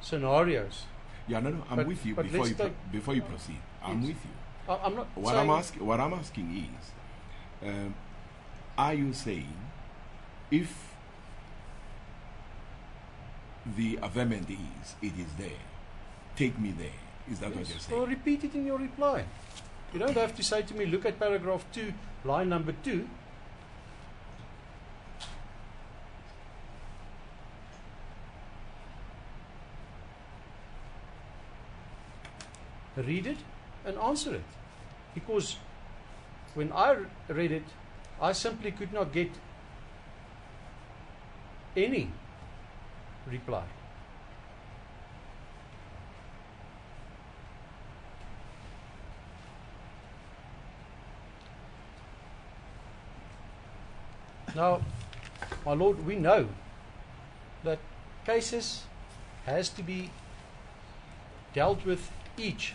scenarios. Yeah, no, no. I'm But- with you before you pro- before you proceed. I'm Yes. with you. I, I'm not What I'm asking, what I'm asking is, um, are you saying if the averment is it is there, take me there? Is that what you're saying? Well, repeat it in your reply. You don't have to say to me, look at paragraph 2, line number 2. Read it and answer it. Because when I read it, I simply could not get any reply. Now, my lord, we know that cases has to be dealt with each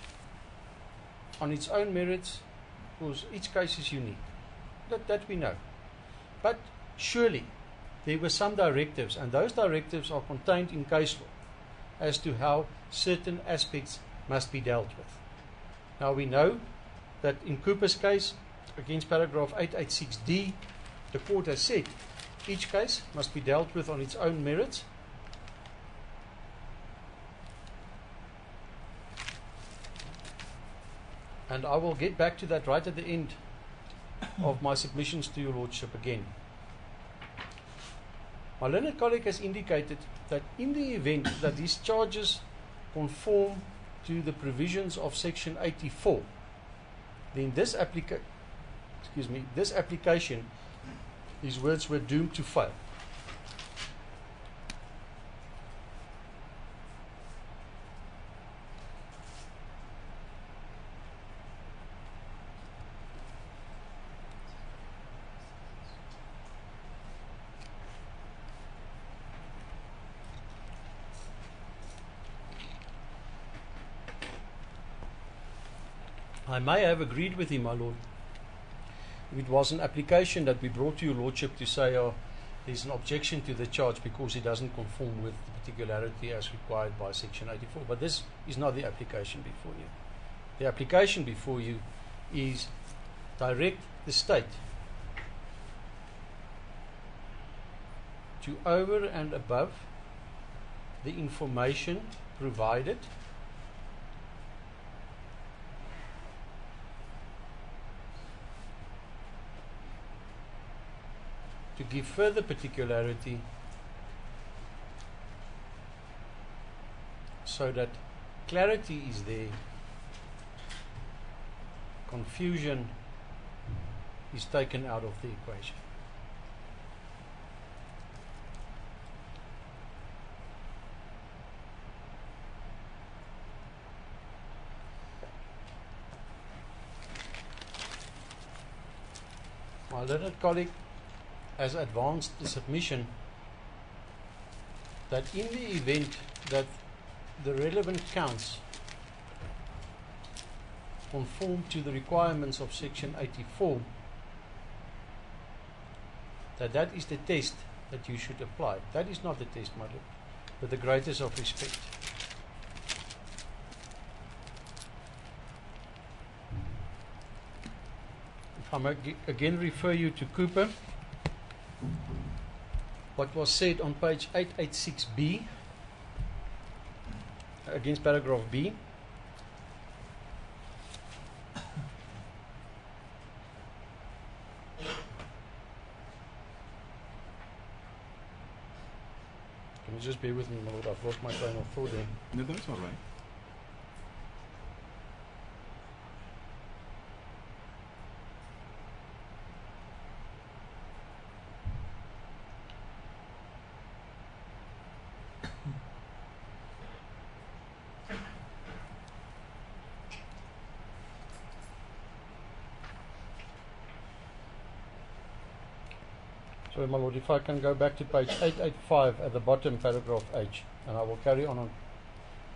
on its own merits because each case is unique. That, that we know. But surely there were some directives, and those directives are contained in case law as to how certain aspects must be dealt with. Now we know that in Cooper's case, against paragraph 886D, the court has said each case must be dealt with on its own merits. And I will get back to that right at the end of my submissions to your lordship again. Learned colleague has indicated that in the event that these charges conform to the provisions of section 84, then this applica- excuse me, this application, these words were doomed to fail. May have agreed with him, my lord. It was an application that we brought to your lordship to say, oh, there's an objection to the charge because it doesn't conform with the particularity as required by section 84. But this is not the application before you. The application before you is direct the state to over and above the information provided to give further particularity so that clarity is there, confusion is taken out of the equation. My learned colleague has advanced the submission that in the event that the relevant counts conform to the requirements of section 84 that that is the test that you should apply. That is not the test my lord with the greatest of respect. If I may again refer you to Cooper what was said on page 886b against paragraph B. Can you just bear with me, lord. I've lost my train of thought there. No, that's all right. My lord, if I can go back to page 885 at the bottom, paragraph H, and I will carry on, on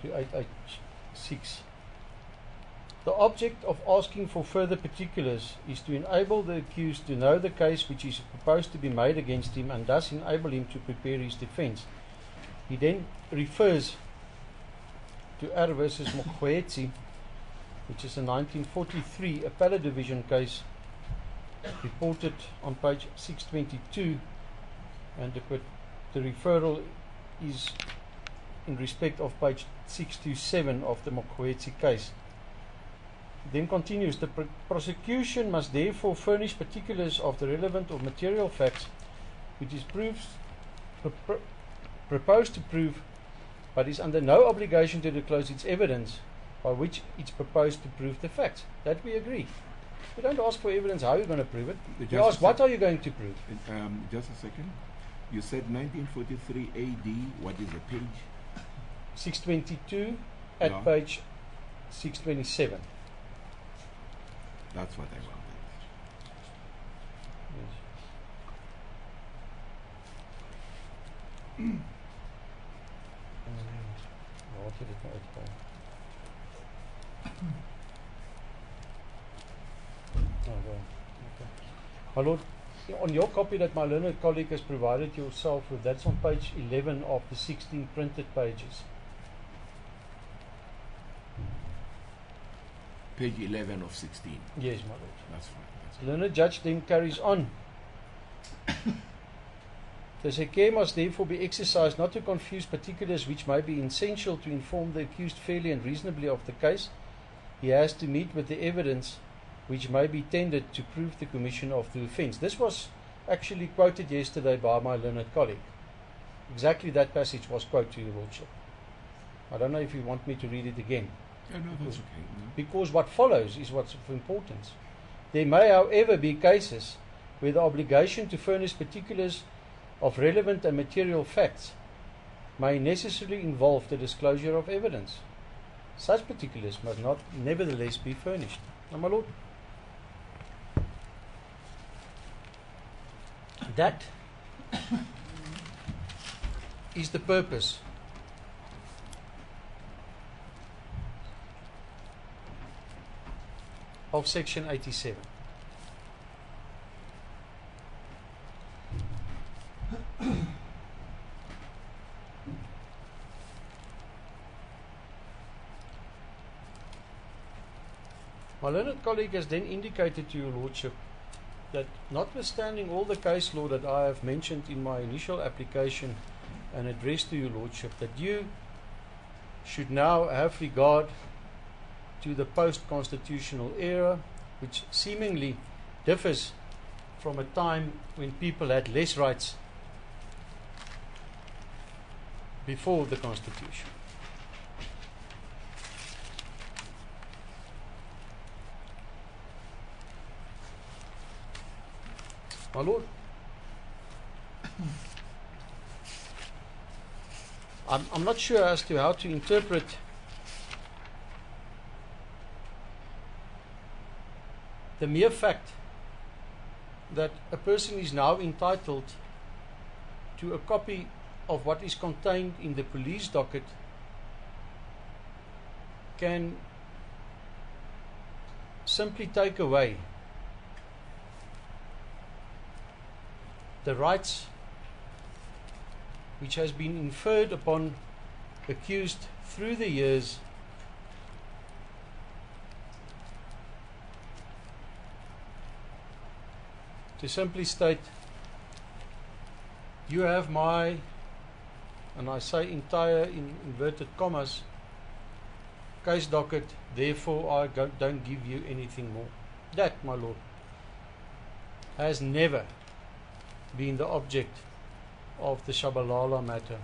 to 886. The object of asking for further particulars is to enable the accused to know the case which is proposed to be made against him and thus enable him to prepare his defense. He then refers to R versus Mokgoetsi, which is a 1943 appellate division case reported on page 622 and the, the referral is in respect of page 627 of the Mokgweetsi case. Then continues, the pr- prosecution must therefore furnish particulars of the relevant or material facts which is proves, pro- pro- proposed to prove but is under no obligation to disclose its evidence by which it's proposed to prove the facts. That we agree. We don't ask for evidence how are you're going to prove it. We Just a ask what are you going to prove. Um, just a second. You said 1943 AD. What is the page? 622 at Yeah. page 627. That's what I wanted. Yes. Ja, het nou uitgehaal? Oh, well, okay. My lord, on your copy that my learned colleague has provided yourself with, that's on page 11 of the 16 printed pages. Page 11 of 16. Yes, my lord. That's fine. That's The learned judge then carries on. The say care must therefore be exercised not to confuse particulars which may be essential to inform the accused fairly and reasonably of the case. He has to meet with the evidence which may be tendered to prove the commission of the offence. This was actually quoted yesterday by my learned colleague. Exactly that passage was quoted to your lordship. I don't know if you want me to read it again no, that's okay. No. because what follows is what's of importance. There may, however, be cases where the obligation to furnish particulars of relevant and material facts may necessarily involve the disclosure of evidence. Such particulars must not nevertheless be furnished. Now, my lord, that is the purpose of section 87. My learned colleague has then indicated to your lordship that notwithstanding all the case law that I have mentioned in my initial application and addressed to your lordship, that you should now have regard to the post-constitutional era, which seemingly differs from a time when people had less rights before the constitution. My lord, I'm, I'm not sure as to how to interpret the mere fact that a person is now entitled to a copy of what is contained in the police docket can simply take away the rights which has been inferred upon accused through the years to simply state you have my and I say entire in inverted commas case docket therefore I go, don't give you anything more. That my lord has never being the object of the Shabalala matter.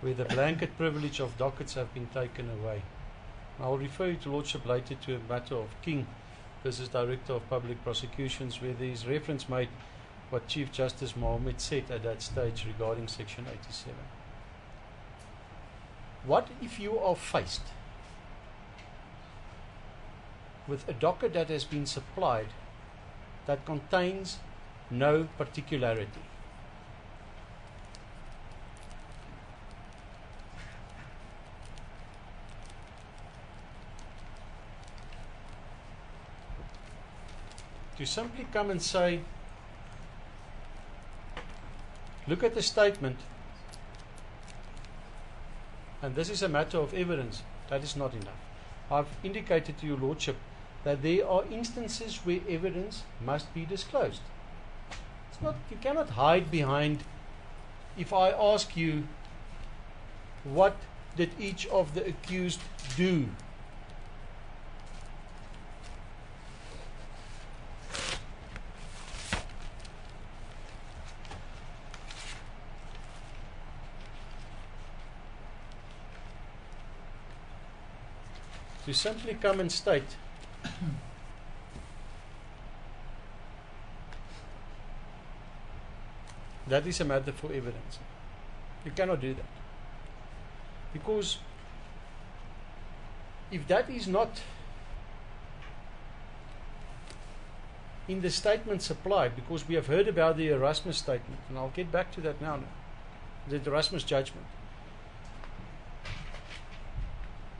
Where the blanket privilege of dockets have been taken away. I will refer you to Lordship later to a matter of King versus Director of Public Prosecutions where there is reference made what Chief Justice Mohammed said at that stage regarding Section 87. What if you are faced with a docket that has been supplied that contains no particularity? To simply come and say, look at the statement, and this is a matter of evidence, that is not enough. I've indicated to your Lordship that there are instances where evidence must be disclosed. It's not, you cannot hide behind, if I ask you, what did each of the accused do? To simply come and state that is a matter for evidence. You cannot do that. Because if that is not in the statement supplied, because we have heard about the Erasmus statement, and I'll get back to that now, now the Erasmus judgment.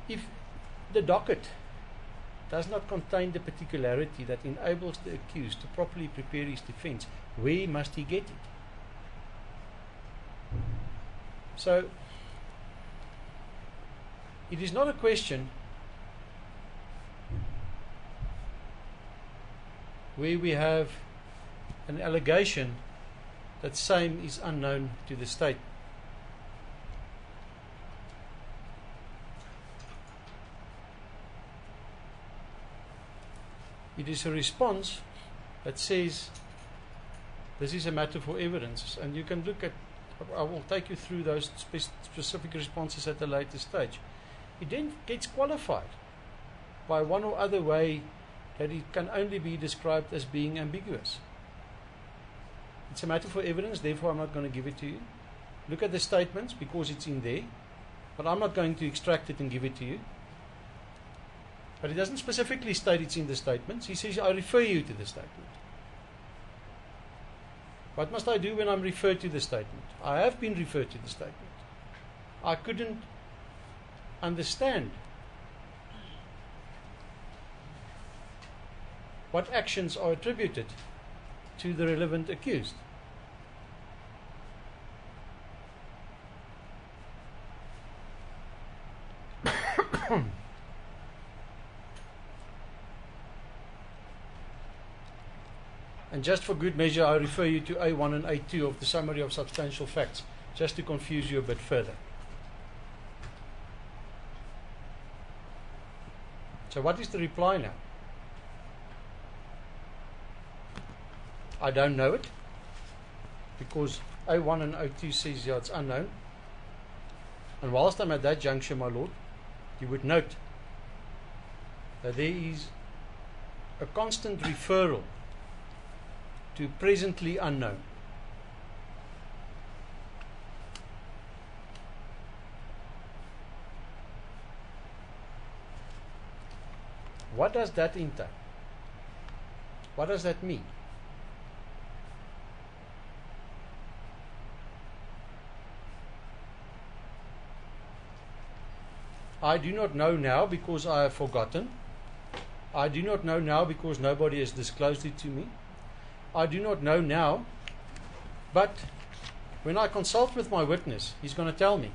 If the docket does not contain the particularity that enables the accused to properly prepare his defense, where must he get it? So, it is not a question where we have an allegation that same is unknown to the state. It is a response that says this is a matter for evidence, and you can look at. I will take you through those spe- specific responses at a later stage. It then gets qualified by one or other way that it can only be described as being ambiguous. It's a matter for evidence, therefore, I'm not going to give it to you. Look at the statements because it's in there, but I'm not going to extract it and give it to you. But he doesn't specifically state it's in the statements. He says, I refer you to the statement. What must I do when I'm referred to the statement? I have been referred to the statement. I couldn't understand what actions are attributed to the relevant accused. And just for good measure, I refer you to A1 and A2 of the summary of substantial facts, just to confuse you a bit further. So, what is the reply now? I don't know it because A1 and A2 says yeah, it's unknown. And whilst I'm at that juncture, my lord, you would note that there is a constant referral to presently unknown. What does that entail? What does that mean? I do not know now because I have forgotten. I do not know now because nobody has disclosed it to me. I do not know now, but when I consult with my witness, he's going to tell me.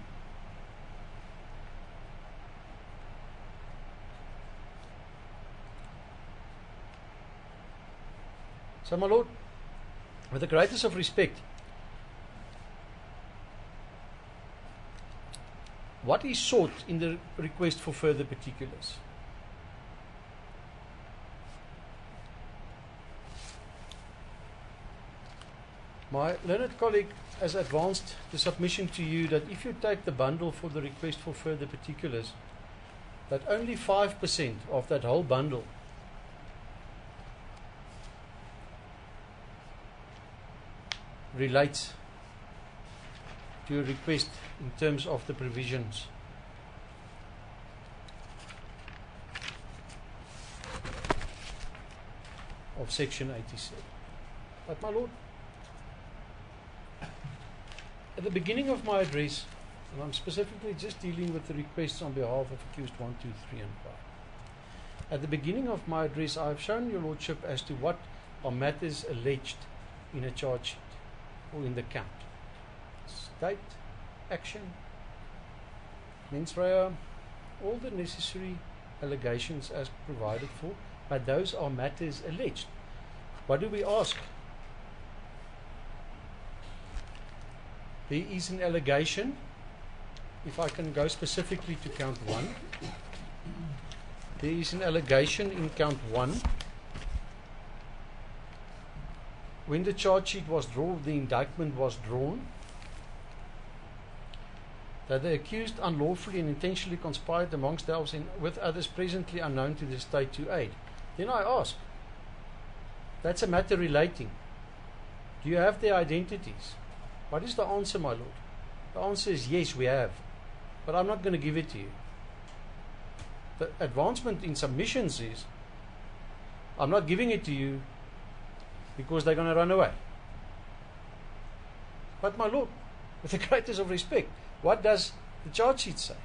So, my Lord, with the greatest of respect, what is sought in the request for further particulars? My learned colleague has advanced the submission to you that if you take the bundle for the request for further particulars, that only 5% of that whole bundle relates to a request in terms of the provisions. Of section 87. But, my Lord, at the beginning of my address, and I'm specifically just dealing with the requests on behalf of accused 1, 2, 3, and 5. At the beginning of my address, I have shown your Lordship as to what are matters alleged in a charge sheet or in the count. State, action, mens rea, all the necessary allegations as provided for, but those are matters alleged. What do we ask? There is an allegation, if I can go specifically to count one, there is an allegation in count one. When the charge sheet was drawn, the indictment was drawn, that the accused unlawfully and intentionally conspired amongst themselves in, with others presently unknown to the state to aid. Then I ask, that's a matter relating. Do you have their identities? What is the answer, my lord? The answer is yes, we have. But I'm not going to give it to you. The advancement in submissions is I'm not giving it to you because they're going to run away. But, my lord, with the greatest of respect, what does the charge sheet say?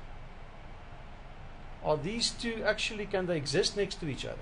Are these two actually, can they exist next to each other?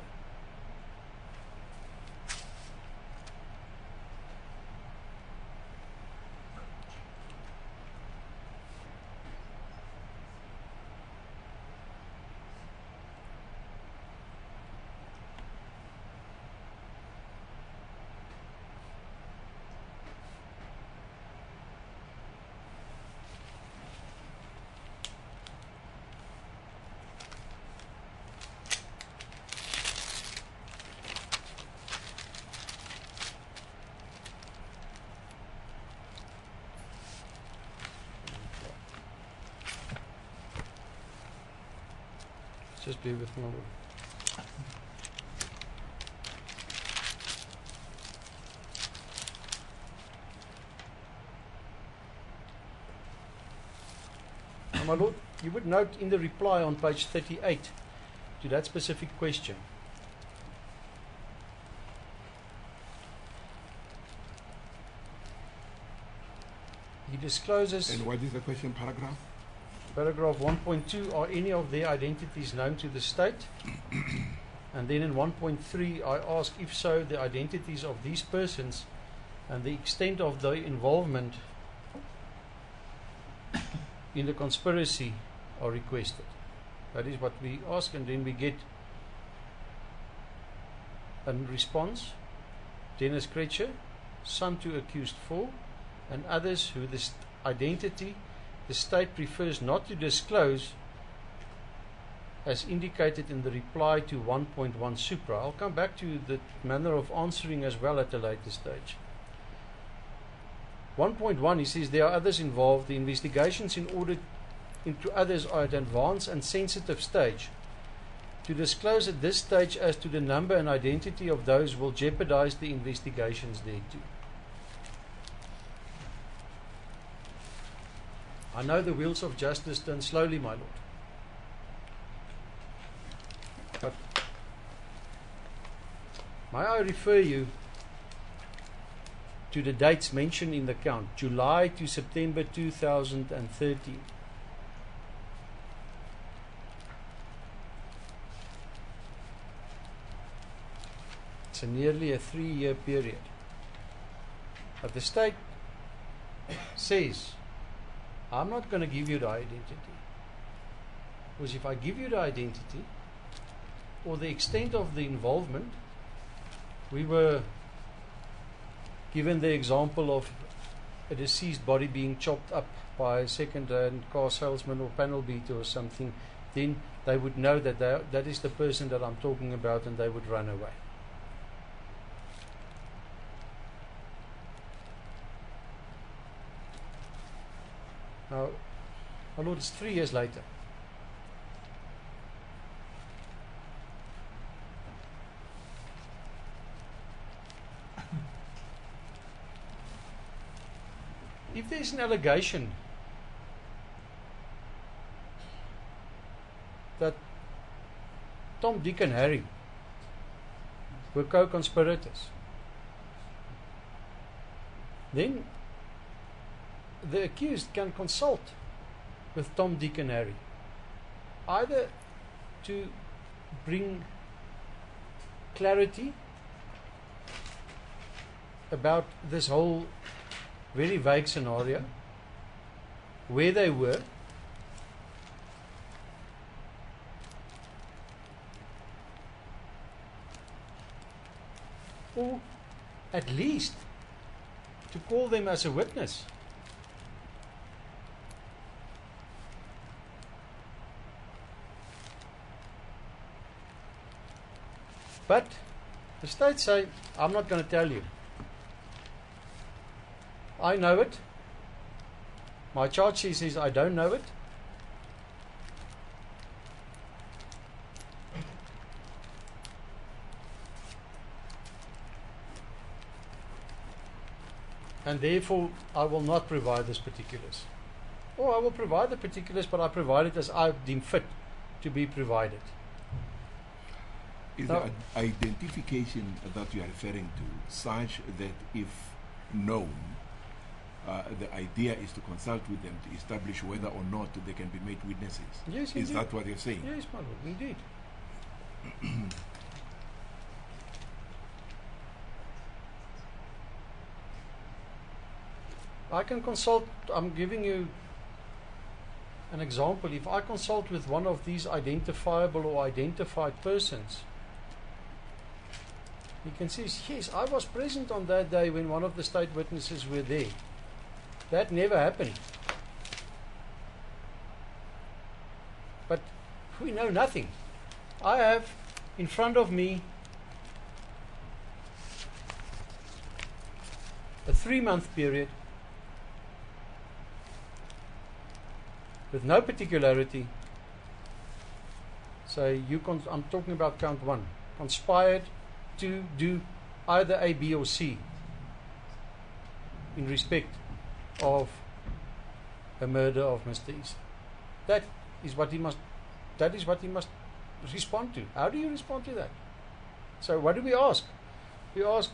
Just be with me. my lord. My lord, you would note in the reply on page 38 to that specific question. He discloses And what is the question paragraph? Paragraph 1.2 Are any of their identities known to the state? and then in 1.3, I ask if so, the identities of these persons and the extent of their involvement in the conspiracy are requested. That is what we ask, and then we get a response. Dennis Krejcir, some to accused 4, and others who this identity the state prefers not to disclose as indicated in the reply to 1.1 Supra. I'll come back to the manner of answering as well at a later stage. 1.1 he says there are others involved. The investigations in order into others are at advanced and sensitive stage. To disclose at this stage as to the number and identity of those will jeopardize the investigations thereto. I know the wheels of justice turn slowly, my lord. But may I refer you to the dates mentioned in the count July to September 2013. It's a nearly a three year period. But the state says I'm not going to give you the identity. Because if I give you the identity or the extent of the involvement, we were given the example of a deceased body being chopped up by a second hand car salesman or panel beater or something, then they would know that that is the person that I'm talking about and they would run away. Now, my lord, it's three years later. if there's an allegation that Tom, Dick, and Harry were co conspirators, then the accused can consult with Tom, Harry either to bring clarity about this whole very vague scenario, where they were, or at least to call them as a witness. But the state say, I'm not going to tell you. I know it. My charge sheet says I don't know it. And therefore, I will not provide those particulars. Or I will provide the particulars, but I provide it as I deem fit to be provided. Is No. the identification that you are referring to such that if known, uh, the idea is to consult with them to establish whether or not they can be made witnesses? Yes, Is indeed. that what you're saying? Yes, my lord, indeed. I can consult, I'm giving you an example. If I consult with one of these identifiable or identified persons, he can say, Yes, I was present on that day when one of the state witnesses were there. That never happened. But we know nothing. I have in front of me a three month period with no particularity. So you I'm talking about count one. Conspired to do either A, B, or C in respect of a murder of Mr. Issa. That is what he must that is what he must respond to. How do you respond to that? So what do we ask? We ask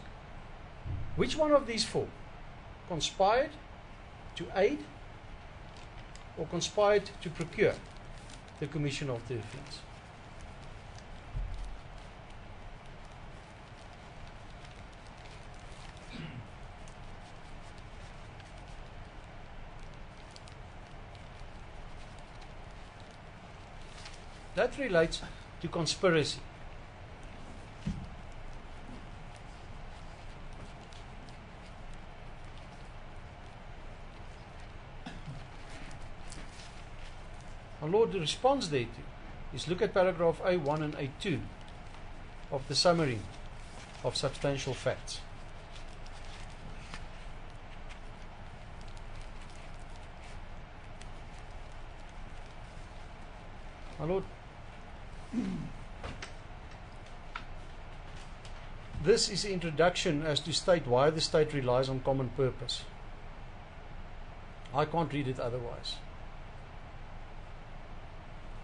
which one of these four conspired to aid or conspired to procure the commission of the offence? Relates to conspiracy. Our Lord the response there to is look at paragraph A1 and A2 of the summary of substantial facts. My Lord, this is introduction as to state why the state relies on common purpose. I can't read it otherwise.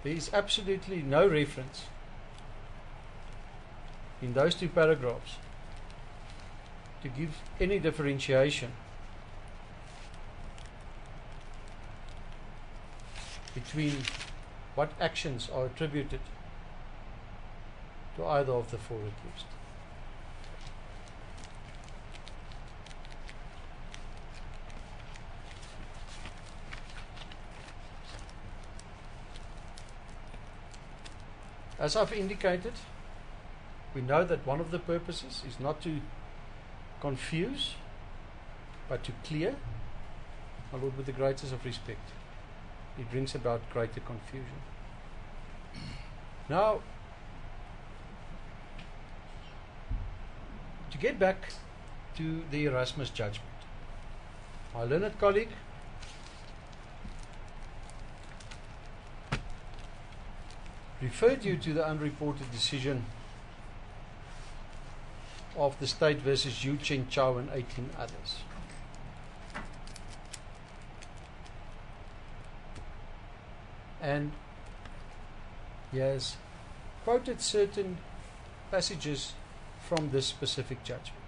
There is absolutely no reference in those two paragraphs to give any differentiation between what actions are attributed to either of the four accused. As I've indicated, we know that one of the purposes is not to confuse, but to clear. My Lord, with the greatest of respect, it brings about greater confusion. Now, to get back to the Erasmus judgment, my learned colleague referred you to the unreported decision of the state versus Yu Chen Chao and 18 others. And he has quoted certain passages from this specific judgment.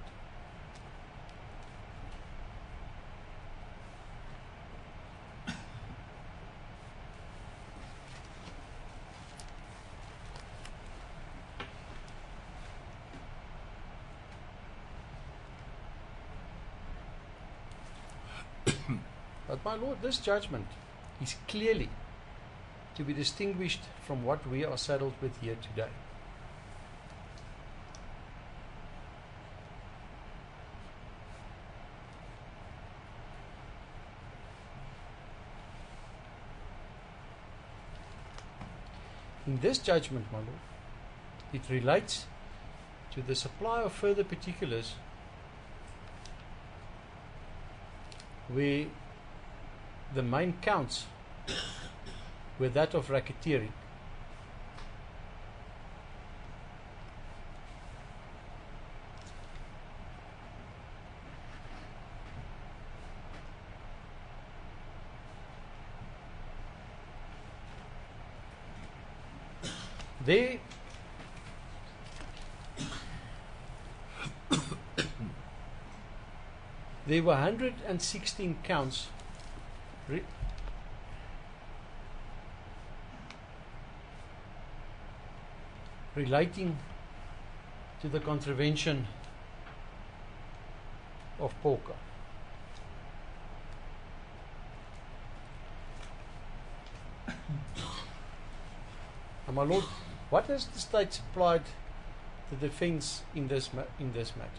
But my Lord, this judgment is clearly to be distinguished from what we are saddled with here today. In this judgment, my Lord, it relates to the supply of further particulars where the main counts were that of racketeering. They there were 116 counts re- relating to the contravention of POCA. and my lord, what has the state supplied the defence in this in this matter?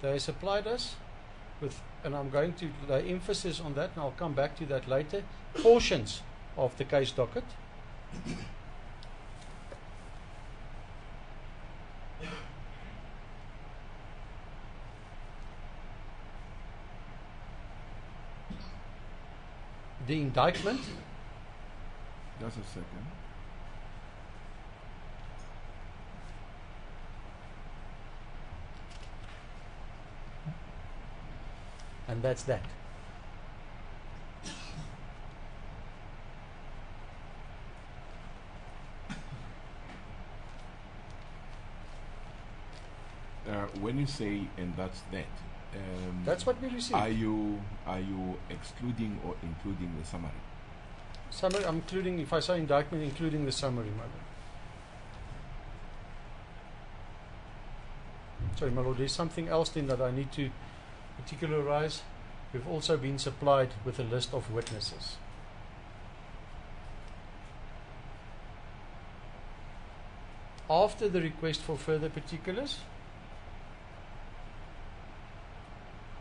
They supplied us with, and I'm going to lay emphasis on that, and I'll come back to that later. Portions of the case docket. The indictment, Just a second. And that's that. Uh, when you say and that's that, um, That's what we receive Are you are you excluding or including the summary? Summary, I'm including, if I say indictment, including the summary, my lord. Sorry, my lord, there's something else then that I need to particularize. We've also been supplied with a list of witnesses. After the request for further particulars,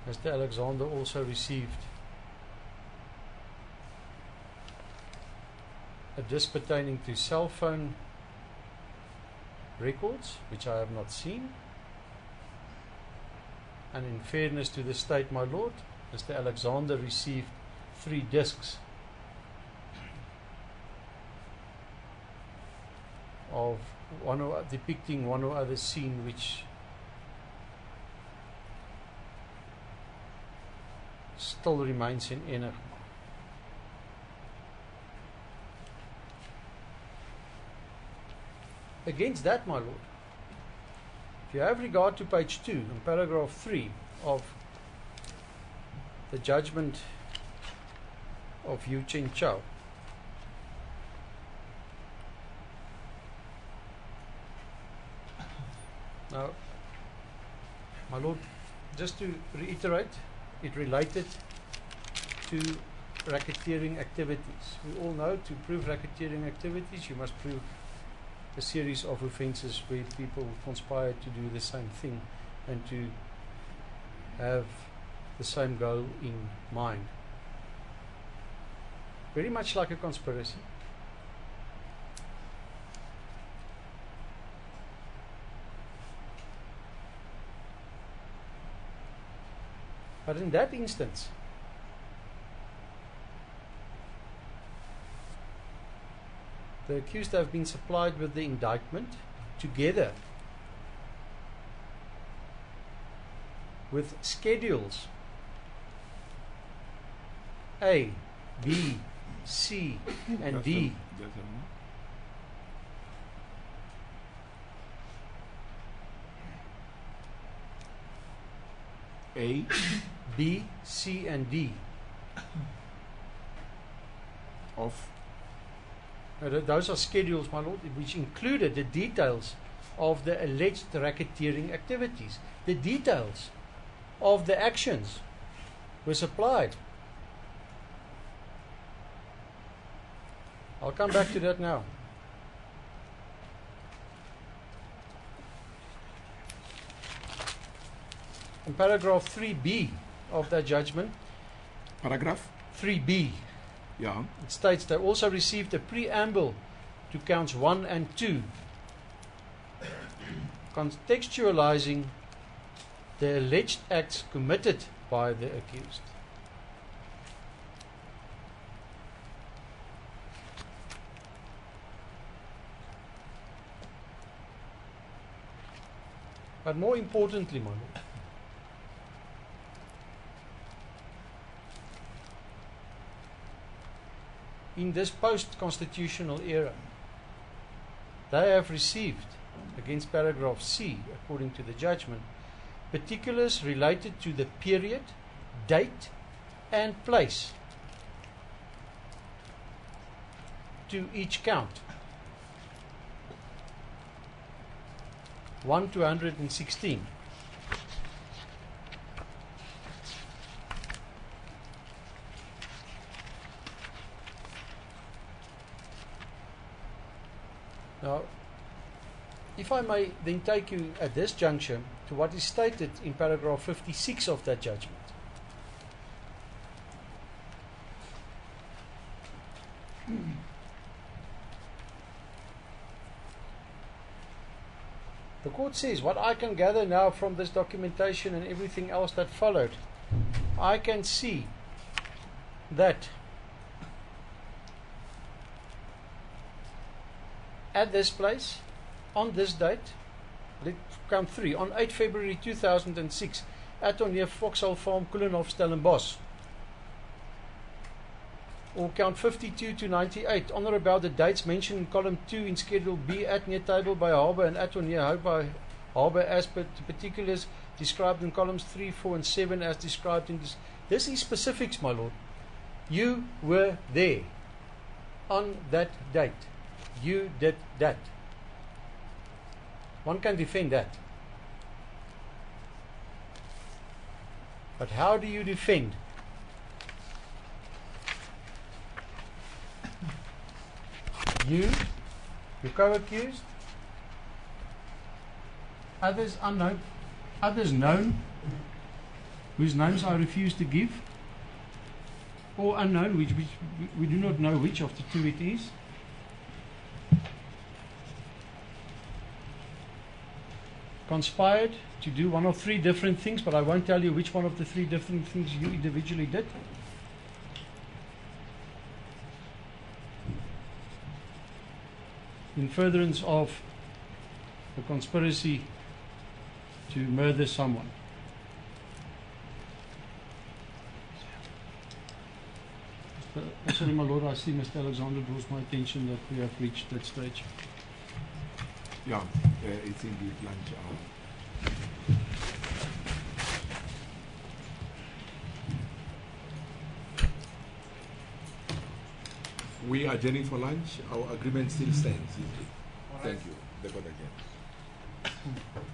Mr. Alexander also received a disc pertaining to cell phone records, which I have not seen. And in fairness to the state, my lord, Mr. Alexander received three discs of one or depicting one or other scene which still remains in enigma. Against that, my lord, if you have regard to page 2 and paragraph 3 of the judgment of Yu Chen Chao, now, my lord, just to reiterate, it related to racketeering activities. We all know to prove racketeering activities, you must prove a series of offences where people conspire to do the same thing and to have the same goal in mind. Very much like a conspiracy. But in that instance, The accused have been supplied with the indictment together with schedules A, B, C, and D. a- just a minute. A, B, C, and D. of Uh, those are schedules, my lord, which included the details of the alleged racketeering activities. The details of the actions were supplied. I'll come back to that now. In paragraph 3b of that judgment, paragraph. 3b, Yeah. it states they also received a preamble to counts 1 and 2, contextualizing the alleged acts committed by the accused. But more importantly, my lord, in this post constitutional era, they have received, against paragraph C, according to the judgment, particulars related to the period, date, and place to each count. 1 to 116. Now, if I may then take you at this juncture to what is stated in paragraph 56 of that judgment. The court says, what I can gather now from this documentation and everything else that followed, I can see that at this place, on this date, let count three, on 8 February 2006, at or near Foxhole Farm, Kullenhof, Stellenbosch. Or count 52 to 98, on or about the dates mentioned in column 2 in Schedule B, at near table by Harbour and at or near by Harbour, as per the particulars described in columns 3, 4, and 7, as described in this. This is specifics, my lord. You were there on that date. You did that. One can defend that. But how do you defend you, your co-accused, others unknown, others known, whose names I refuse to give, or unknown, which, which we- we do not know which of the two it is. Conspired to do one of three different things, but I won't tell you which one of the three different things you individually did. In furtherance of the conspiracy to murder someone. Sorry, my lord, I see Mr. Alexander draws my attention that we have reached that stage. Yeah, uh, it's indeed lunch hour. We are adjourning for lunch. Our agreement still stands. Thank you. The court again.